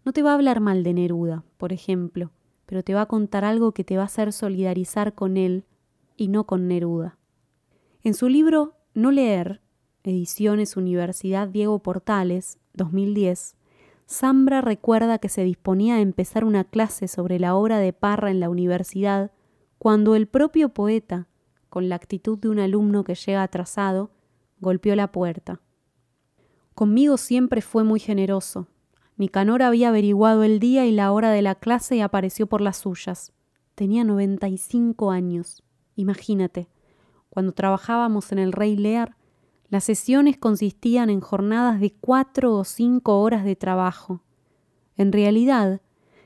Speaker 1: No te va a hablar mal de Neruda, por ejemplo, pero te va a contar algo que te va a hacer solidarizar con él y no con Neruda. En su libro No leer, Ediciones Universidad Diego Portales, 2010, Zambra recuerda que se disponía a empezar una clase sobre la obra de Parra en la universidad cuando el propio poeta, con la actitud de un alumno que llega atrasado, golpeó la puerta. Conmigo siempre fue muy generoso, Nicanor había averiguado el día y la hora de la clase y apareció por las suyas. Tenía 95 años. Imagínate, cuando trabajábamos en el Rey Lear, las sesiones consistían en jornadas de cuatro o cinco horas de trabajo. En realidad,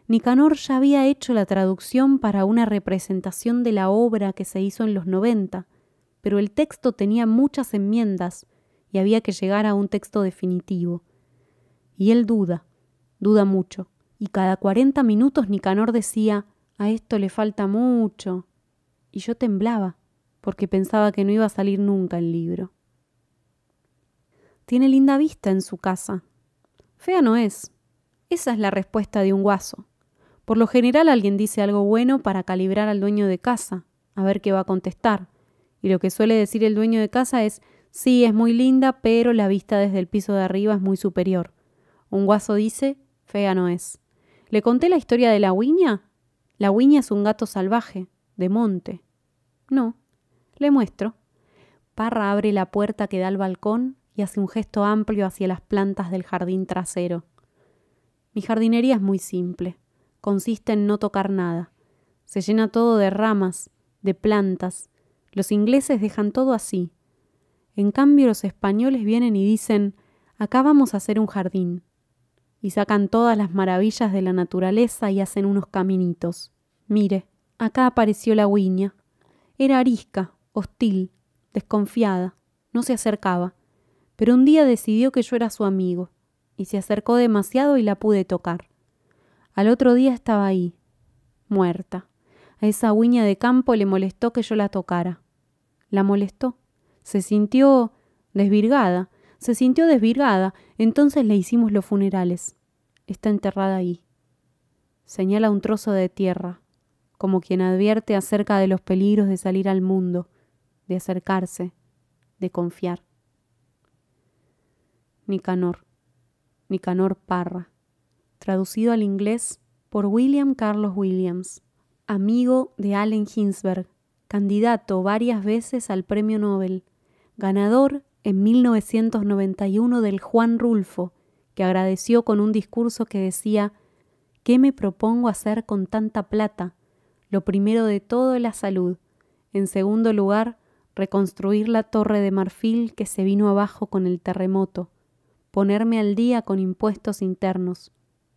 Speaker 1: Nicanor ya había hecho la traducción para una representación de la obra que se hizo en los noventa, pero el texto tenía muchas enmiendas y había que llegar a un texto definitivo. Y él duda, duda mucho, y cada cuarenta minutos Nicanor decía a esto le falta mucho. Y yo temblaba, porque pensaba que no iba a salir nunca el libro. Tiene linda vista en su casa. Fea no es. Esa es la respuesta de un guaso. Por lo general alguien dice algo bueno para calibrar al dueño de casa, a ver qué va a contestar. Y lo que suele decir el dueño de casa es, sí, es muy linda, pero la vista desde el piso de arriba es muy superior. Un guaso dice, Fea no es. ¿Le conté la historia de la huiña? La huiña es un gato salvaje, de monte. No. Le muestro. Parra abre la puerta que da al balcón y hace un gesto amplio hacia las plantas del jardín trasero. Mi jardinería es muy simple. Consiste en no tocar nada. Se llena todo de ramas, de plantas. Los ingleses dejan todo así. En cambio los españoles vienen y dicen, acá vamos a hacer un jardín y sacan todas las maravillas de la naturaleza y hacen unos caminitos. Mire, acá apareció la huiña. Era arisca, hostil, desconfiada, no se acercaba, pero un día decidió que yo era su amigo, y se acercó demasiado y la pude tocar. Al otro día estaba ahí, muerta. A esa huiña de campo le molestó que yo la tocara. La molestó. Se sintió desvirgada, Se sintió desvirgada, entonces le hicimos los funerales. Está enterrada ahí. Señala un trozo de tierra, como quien advierte acerca de los peligros de salir al mundo, de acercarse, de confiar. Nicanor, Nicanor Parra, traducido al inglés por William Carlos Williams, amigo de Allen Ginsberg, candidato varias veces al Premio Nobel, ganador en 1991 del Juan Rulfo, que agradeció con un discurso que decía ¿Qué me propongo hacer con tanta plata? Lo primero de todo la salud. En segundo lugar, reconstruir la torre de marfil que se vino abajo con el terremoto, ponerme al día con impuestos internos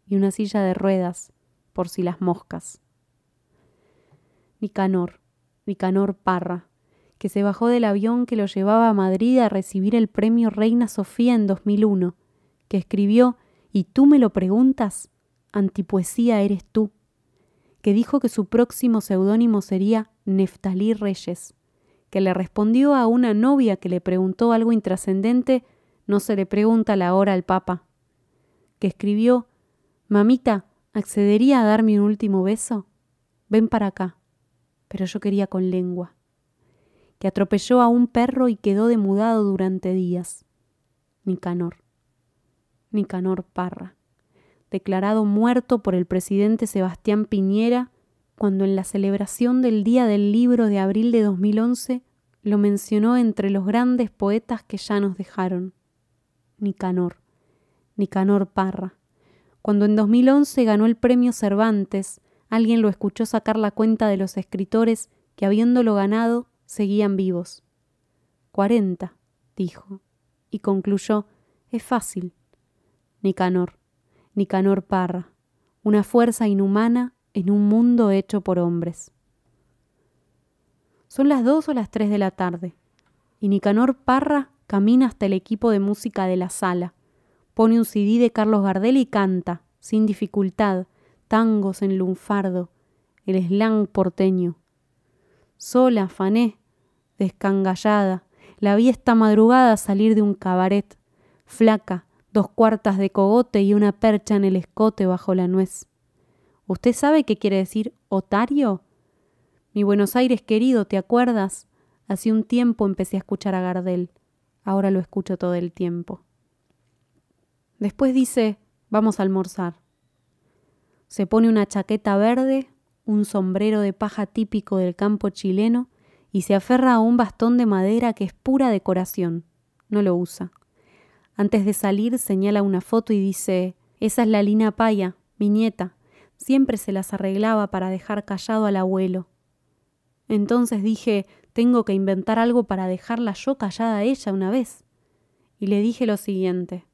Speaker 1: y una silla de ruedas, por si las moscas. Nicanor, Nicanor Parra, que se bajó del avión que lo llevaba a Madrid a recibir el premio Reina Sofía en 2001, que escribió ¿Y tú me lo preguntas? Antipoesía eres tú, que dijo que su próximo seudónimo sería Neftalí Reyes, que le respondió a una novia que le preguntó algo intrascendente, no se le pregunta la hora al Papa, que escribió Mamita, ¿accedería a darme un último beso? Ven para acá. Pero yo quería con lengua que atropelló a un perro y quedó demudado durante días. Nicanor. Nicanor Parra, declarado muerto por el presidente Sebastián Piñera cuando en la celebración del Día del Libro de abril de 2011 lo mencionó entre los grandes poetas que ya nos dejaron. Nicanor. Nicanor Parra. Cuando en 2011 ganó el premio Cervantes, alguien lo escuchó sacar la cuenta de los escritores que habiéndolo ganado seguían vivos. Cuarenta, dijo, y concluyó, es fácil. Nicanor, Nicanor Parra, una fuerza inhumana en un mundo hecho por hombres. Son las dos o las tres de la tarde, y Nicanor Parra camina hasta el equipo de música de la sala, pone un CD de Carlos Gardel y canta, sin dificultad, tangos en lunfardo, el slang porteño. Sola, fané, descangallada, la vi esta madrugada salir de un cabaret, flaca, dos cuartas de cogote y una percha en el escote bajo la nuez. ¿Usted sabe qué quiere decir otario? Mi Buenos Aires querido, ¿te acuerdas? Hace un tiempo empecé a escuchar a Gardel. Ahora lo escucho todo el tiempo. Después dice, vamos a almorzar. Se pone una chaqueta verde, un sombrero de paja típico del campo chileno y se aferra a un bastón de madera que es pura decoración. No lo usa. Antes de salir señala una foto y dice Esa es la Lina Paya, mi nieta. Siempre se las arreglaba para dejar callado al abuelo. Entonces dije tengo que inventar algo para dejarla yo callada a ella una vez. Y le dije lo siguiente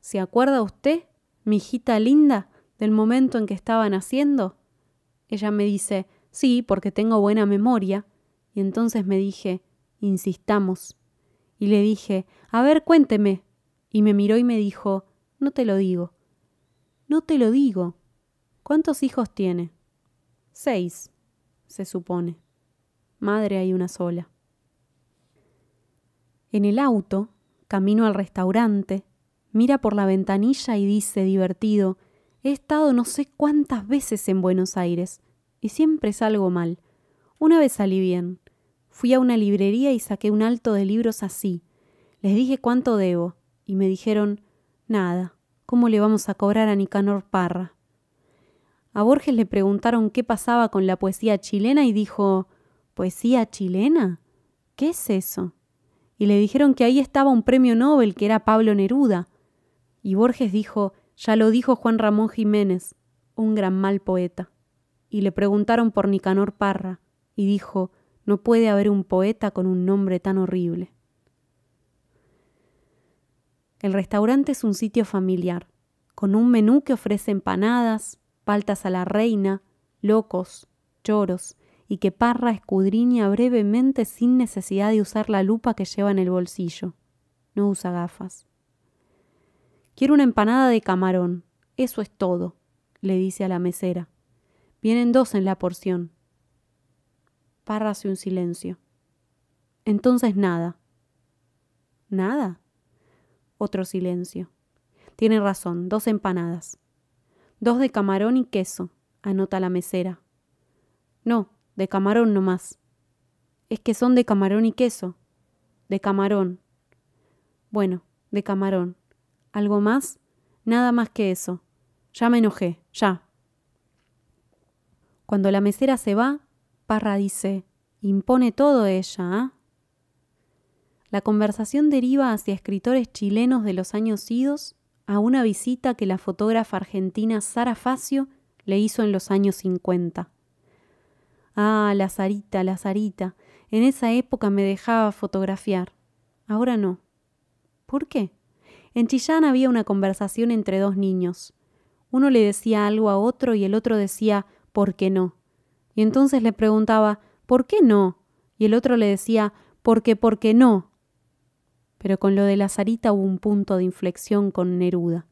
Speaker 1: ¿Se acuerda usted, mi hijita linda, del momento en que estaba naciendo? Ella me dice Sí, porque tengo buena memoria y entonces me dije, insistamos. Y le dije, a ver, cuénteme. Y me miró y me dijo, no te lo digo. No te lo digo. ¿Cuántos hijos tiene? Seis, se supone. Madre hay una sola. En el auto, camino al restaurante, mira por la ventanilla y dice divertido, he estado no sé cuántas veces en Buenos Aires y siempre salgo mal. Una vez salí bien. Fui a una librería y saqué un alto de libros así. Les dije cuánto debo, y me dijeron nada. ¿Cómo le vamos a cobrar a Nicanor Parra? A Borges le preguntaron qué pasaba con la poesía chilena y dijo ¿Poesía chilena? ¿Qué es eso? Y le dijeron que ahí estaba un premio Nobel que era Pablo Neruda. Y Borges dijo ya lo dijo Juan Ramón Jiménez, un gran mal poeta. Y le preguntaron por Nicanor Parra, y dijo no puede haber un poeta con un nombre tan horrible. El restaurante es un sitio familiar, con un menú que ofrece empanadas, paltas a la reina, locos, choros, y que Parra escudriña brevemente sin necesidad de usar la lupa que lleva en el bolsillo. No usa gafas. Quiero una empanada de camarón. Eso es todo, le dice a la mesera. Vienen dos en la porción. Parra hace un silencio. Entonces nada. ¿Nada? Otro silencio. Tiene razón, dos empanadas. Dos de camarón y queso, anota la mesera. No, de camarón nomás. Es que son de camarón y queso. De camarón. Bueno, de camarón. ¿Algo más? Nada más que eso. Ya me enojé, ya. Cuando la mesera se va, Parra dice, impone todo ella, ¿ah? La conversación deriva hacia escritores chilenos de los años idos a una visita que la fotógrafa argentina Sara Facio le hizo en los años 50. Ah, la Sarita, la Sarita. En esa época me dejaba fotografiar. Ahora no. ¿Por qué? En Chillán había una conversación entre dos niños. Uno le decía algo a otro y el otro decía ¿por qué no? Y entonces le preguntaba ¿por qué no? Y el otro le decía porque, ¿por qué no? Pero con lo de la Sarita hubo un punto de inflexión con Neruda.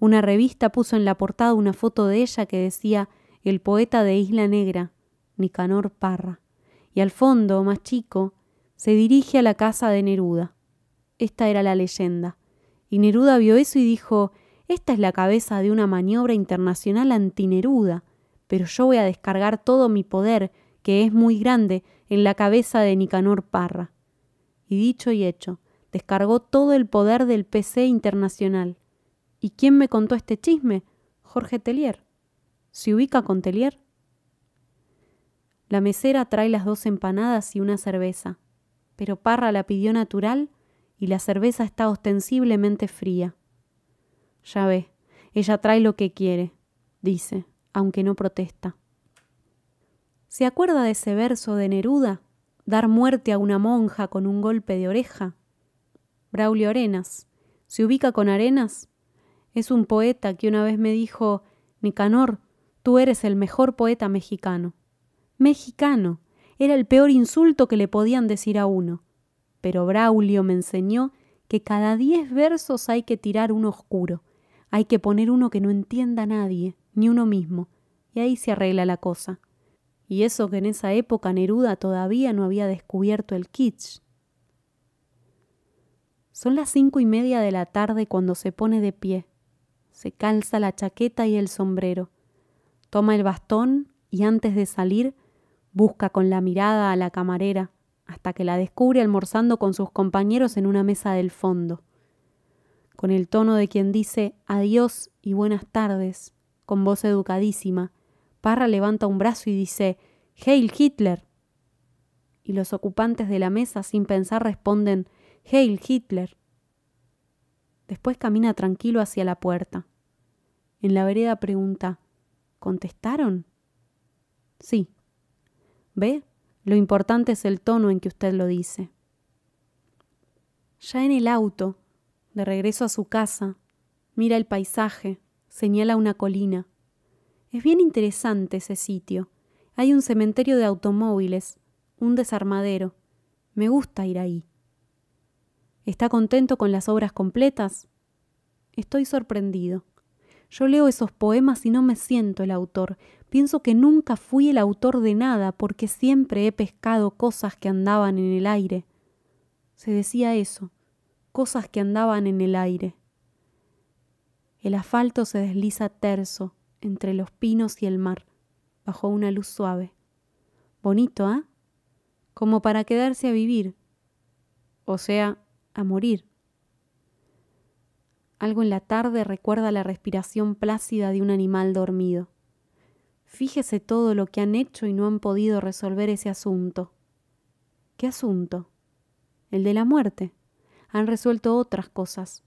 Speaker 1: Una revista puso en la portada una foto de ella que decía El poeta de Isla Negra, Nicanor Parra. Y al fondo, más chico, se dirige a la casa de Neruda. Esta era la leyenda. Y Neruda vio eso y dijo Esta es la cabeza de una maniobra internacional anti-Neruda, pero yo voy a descargar todo mi poder, que es muy grande, en la cabeza de Nicanor Parra. Y dicho y hecho, descargó todo el poder del PC internacional. ¿Y quién me contó este chisme? Jorge Telier. ¿Se ubica con Telier? La mesera trae las dos empanadas y una cerveza, pero Parra la pidió natural y la cerveza está ostensiblemente fría. Ya ve, ella trae lo que quiere, dice, aunque no protesta. ¿Se acuerda de ese verso de Neruda? Dar muerte a una monja con un golpe de oreja. Braulio Arenas. ¿Se ubica con Arenas? Es un poeta que una vez me dijo, Nicanor, tú eres el mejor poeta mexicano. Mexicano. Era el peor insulto que le podían decir a uno. Pero Braulio me enseñó que cada diez versos hay que tirar uno oscuro. Hay que poner uno que no entienda nadie, ni uno mismo. Y ahí se arregla la cosa. Y eso que en esa época Neruda todavía no había descubierto el kitsch. Son las cinco y media de la tarde cuando se pone de pie. Se calza la chaqueta y el sombrero. Toma el bastón y antes de salir busca con la mirada a la camarera hasta que la descubre almorzando con sus compañeros en una mesa del fondo. Con el tono de quien dice adiós y buenas tardes, con voz educadísima, Parra levanta un brazo y dice Heil Hitler. Y los ocupantes de la mesa sin pensar responden Heil Hitler. Después camina tranquilo hacia la puerta. En la vereda pregunta, ¿contestaron? Sí. ¿Ve? Lo importante es el tono en que usted lo dice. Ya en el auto, de regreso a su casa, mira el paisaje, señala una colina. Es bien interesante ese sitio. Hay un cementerio de automóviles, un desarmadero. Me gusta ir ahí. ¿Está contento con las obras completas? Estoy sorprendido. Yo leo esos poemas y no me siento el autor. Pienso que nunca fui el autor de nada porque siempre he pescado cosas que andaban en el aire. Se decía eso, cosas que andaban en el aire. El asfalto se desliza terso entre los pinos y el mar, bajo una luz suave. Bonito, ¿ah? Como para quedarse a vivir. O sea, a morir. Algo en la tarde recuerda la respiración plácida de un animal dormido. Fíjese todo lo que han hecho y no han podido resolver ese asunto. ¿Qué asunto? El de la muerte. Han resuelto otras cosas.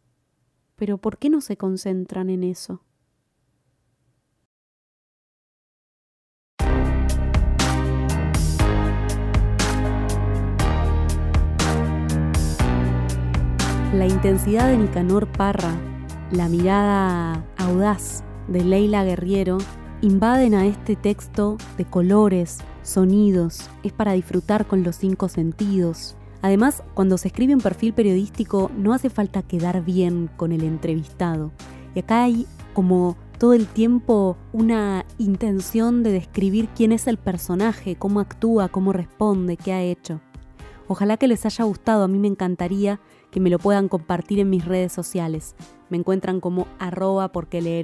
Speaker 1: Pero ¿por qué no se concentran en eso? La intensidad de Nicanor Parra, la mirada audaz de Leila Guerriero invaden a este texto de colores, sonidos, es para disfrutar con los cinco sentidos. Además, cuando se escribe un perfil periodístico no hace falta quedar bien con el entrevistado. Y acá hay como todo el tiempo una intención de describir quién es el personaje, cómo actúa, cómo responde, qué ha hecho. Ojalá que les haya gustado, a mí me encantaría que me lo puedan compartir en mis redes sociales. Me encuentran como arroba porque leer.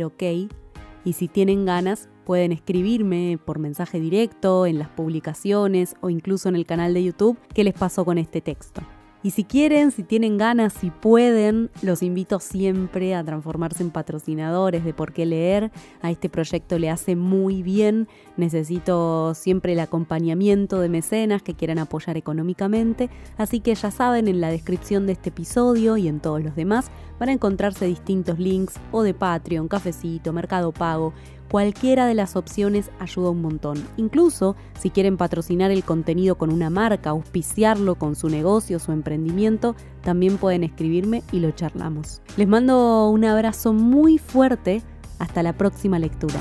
Speaker 1: Y si tienen ganas, pueden escribirme por mensaje directo, en las publicaciones o incluso en el canal de YouTube qué les pasó con este texto. Y si quieren, si tienen ganas, si pueden, los invito siempre a transformarse en patrocinadores de por qué leer. A este proyecto le hace muy bien. Necesito siempre el acompañamiento de mecenas que quieran apoyar económicamente. Así que ya saben, en la descripción de este episodio y en todos los demás van a encontrarse distintos links o de Patreon, Cafecito, Mercado Pago Cualquiera de las opciones ayuda un montón. Incluso si quieren patrocinar el contenido con una marca, auspiciarlo con su negocio, su emprendimiento, también pueden escribirme y lo charlamos. Les mando un abrazo muy fuerte. Hasta la próxima lectura.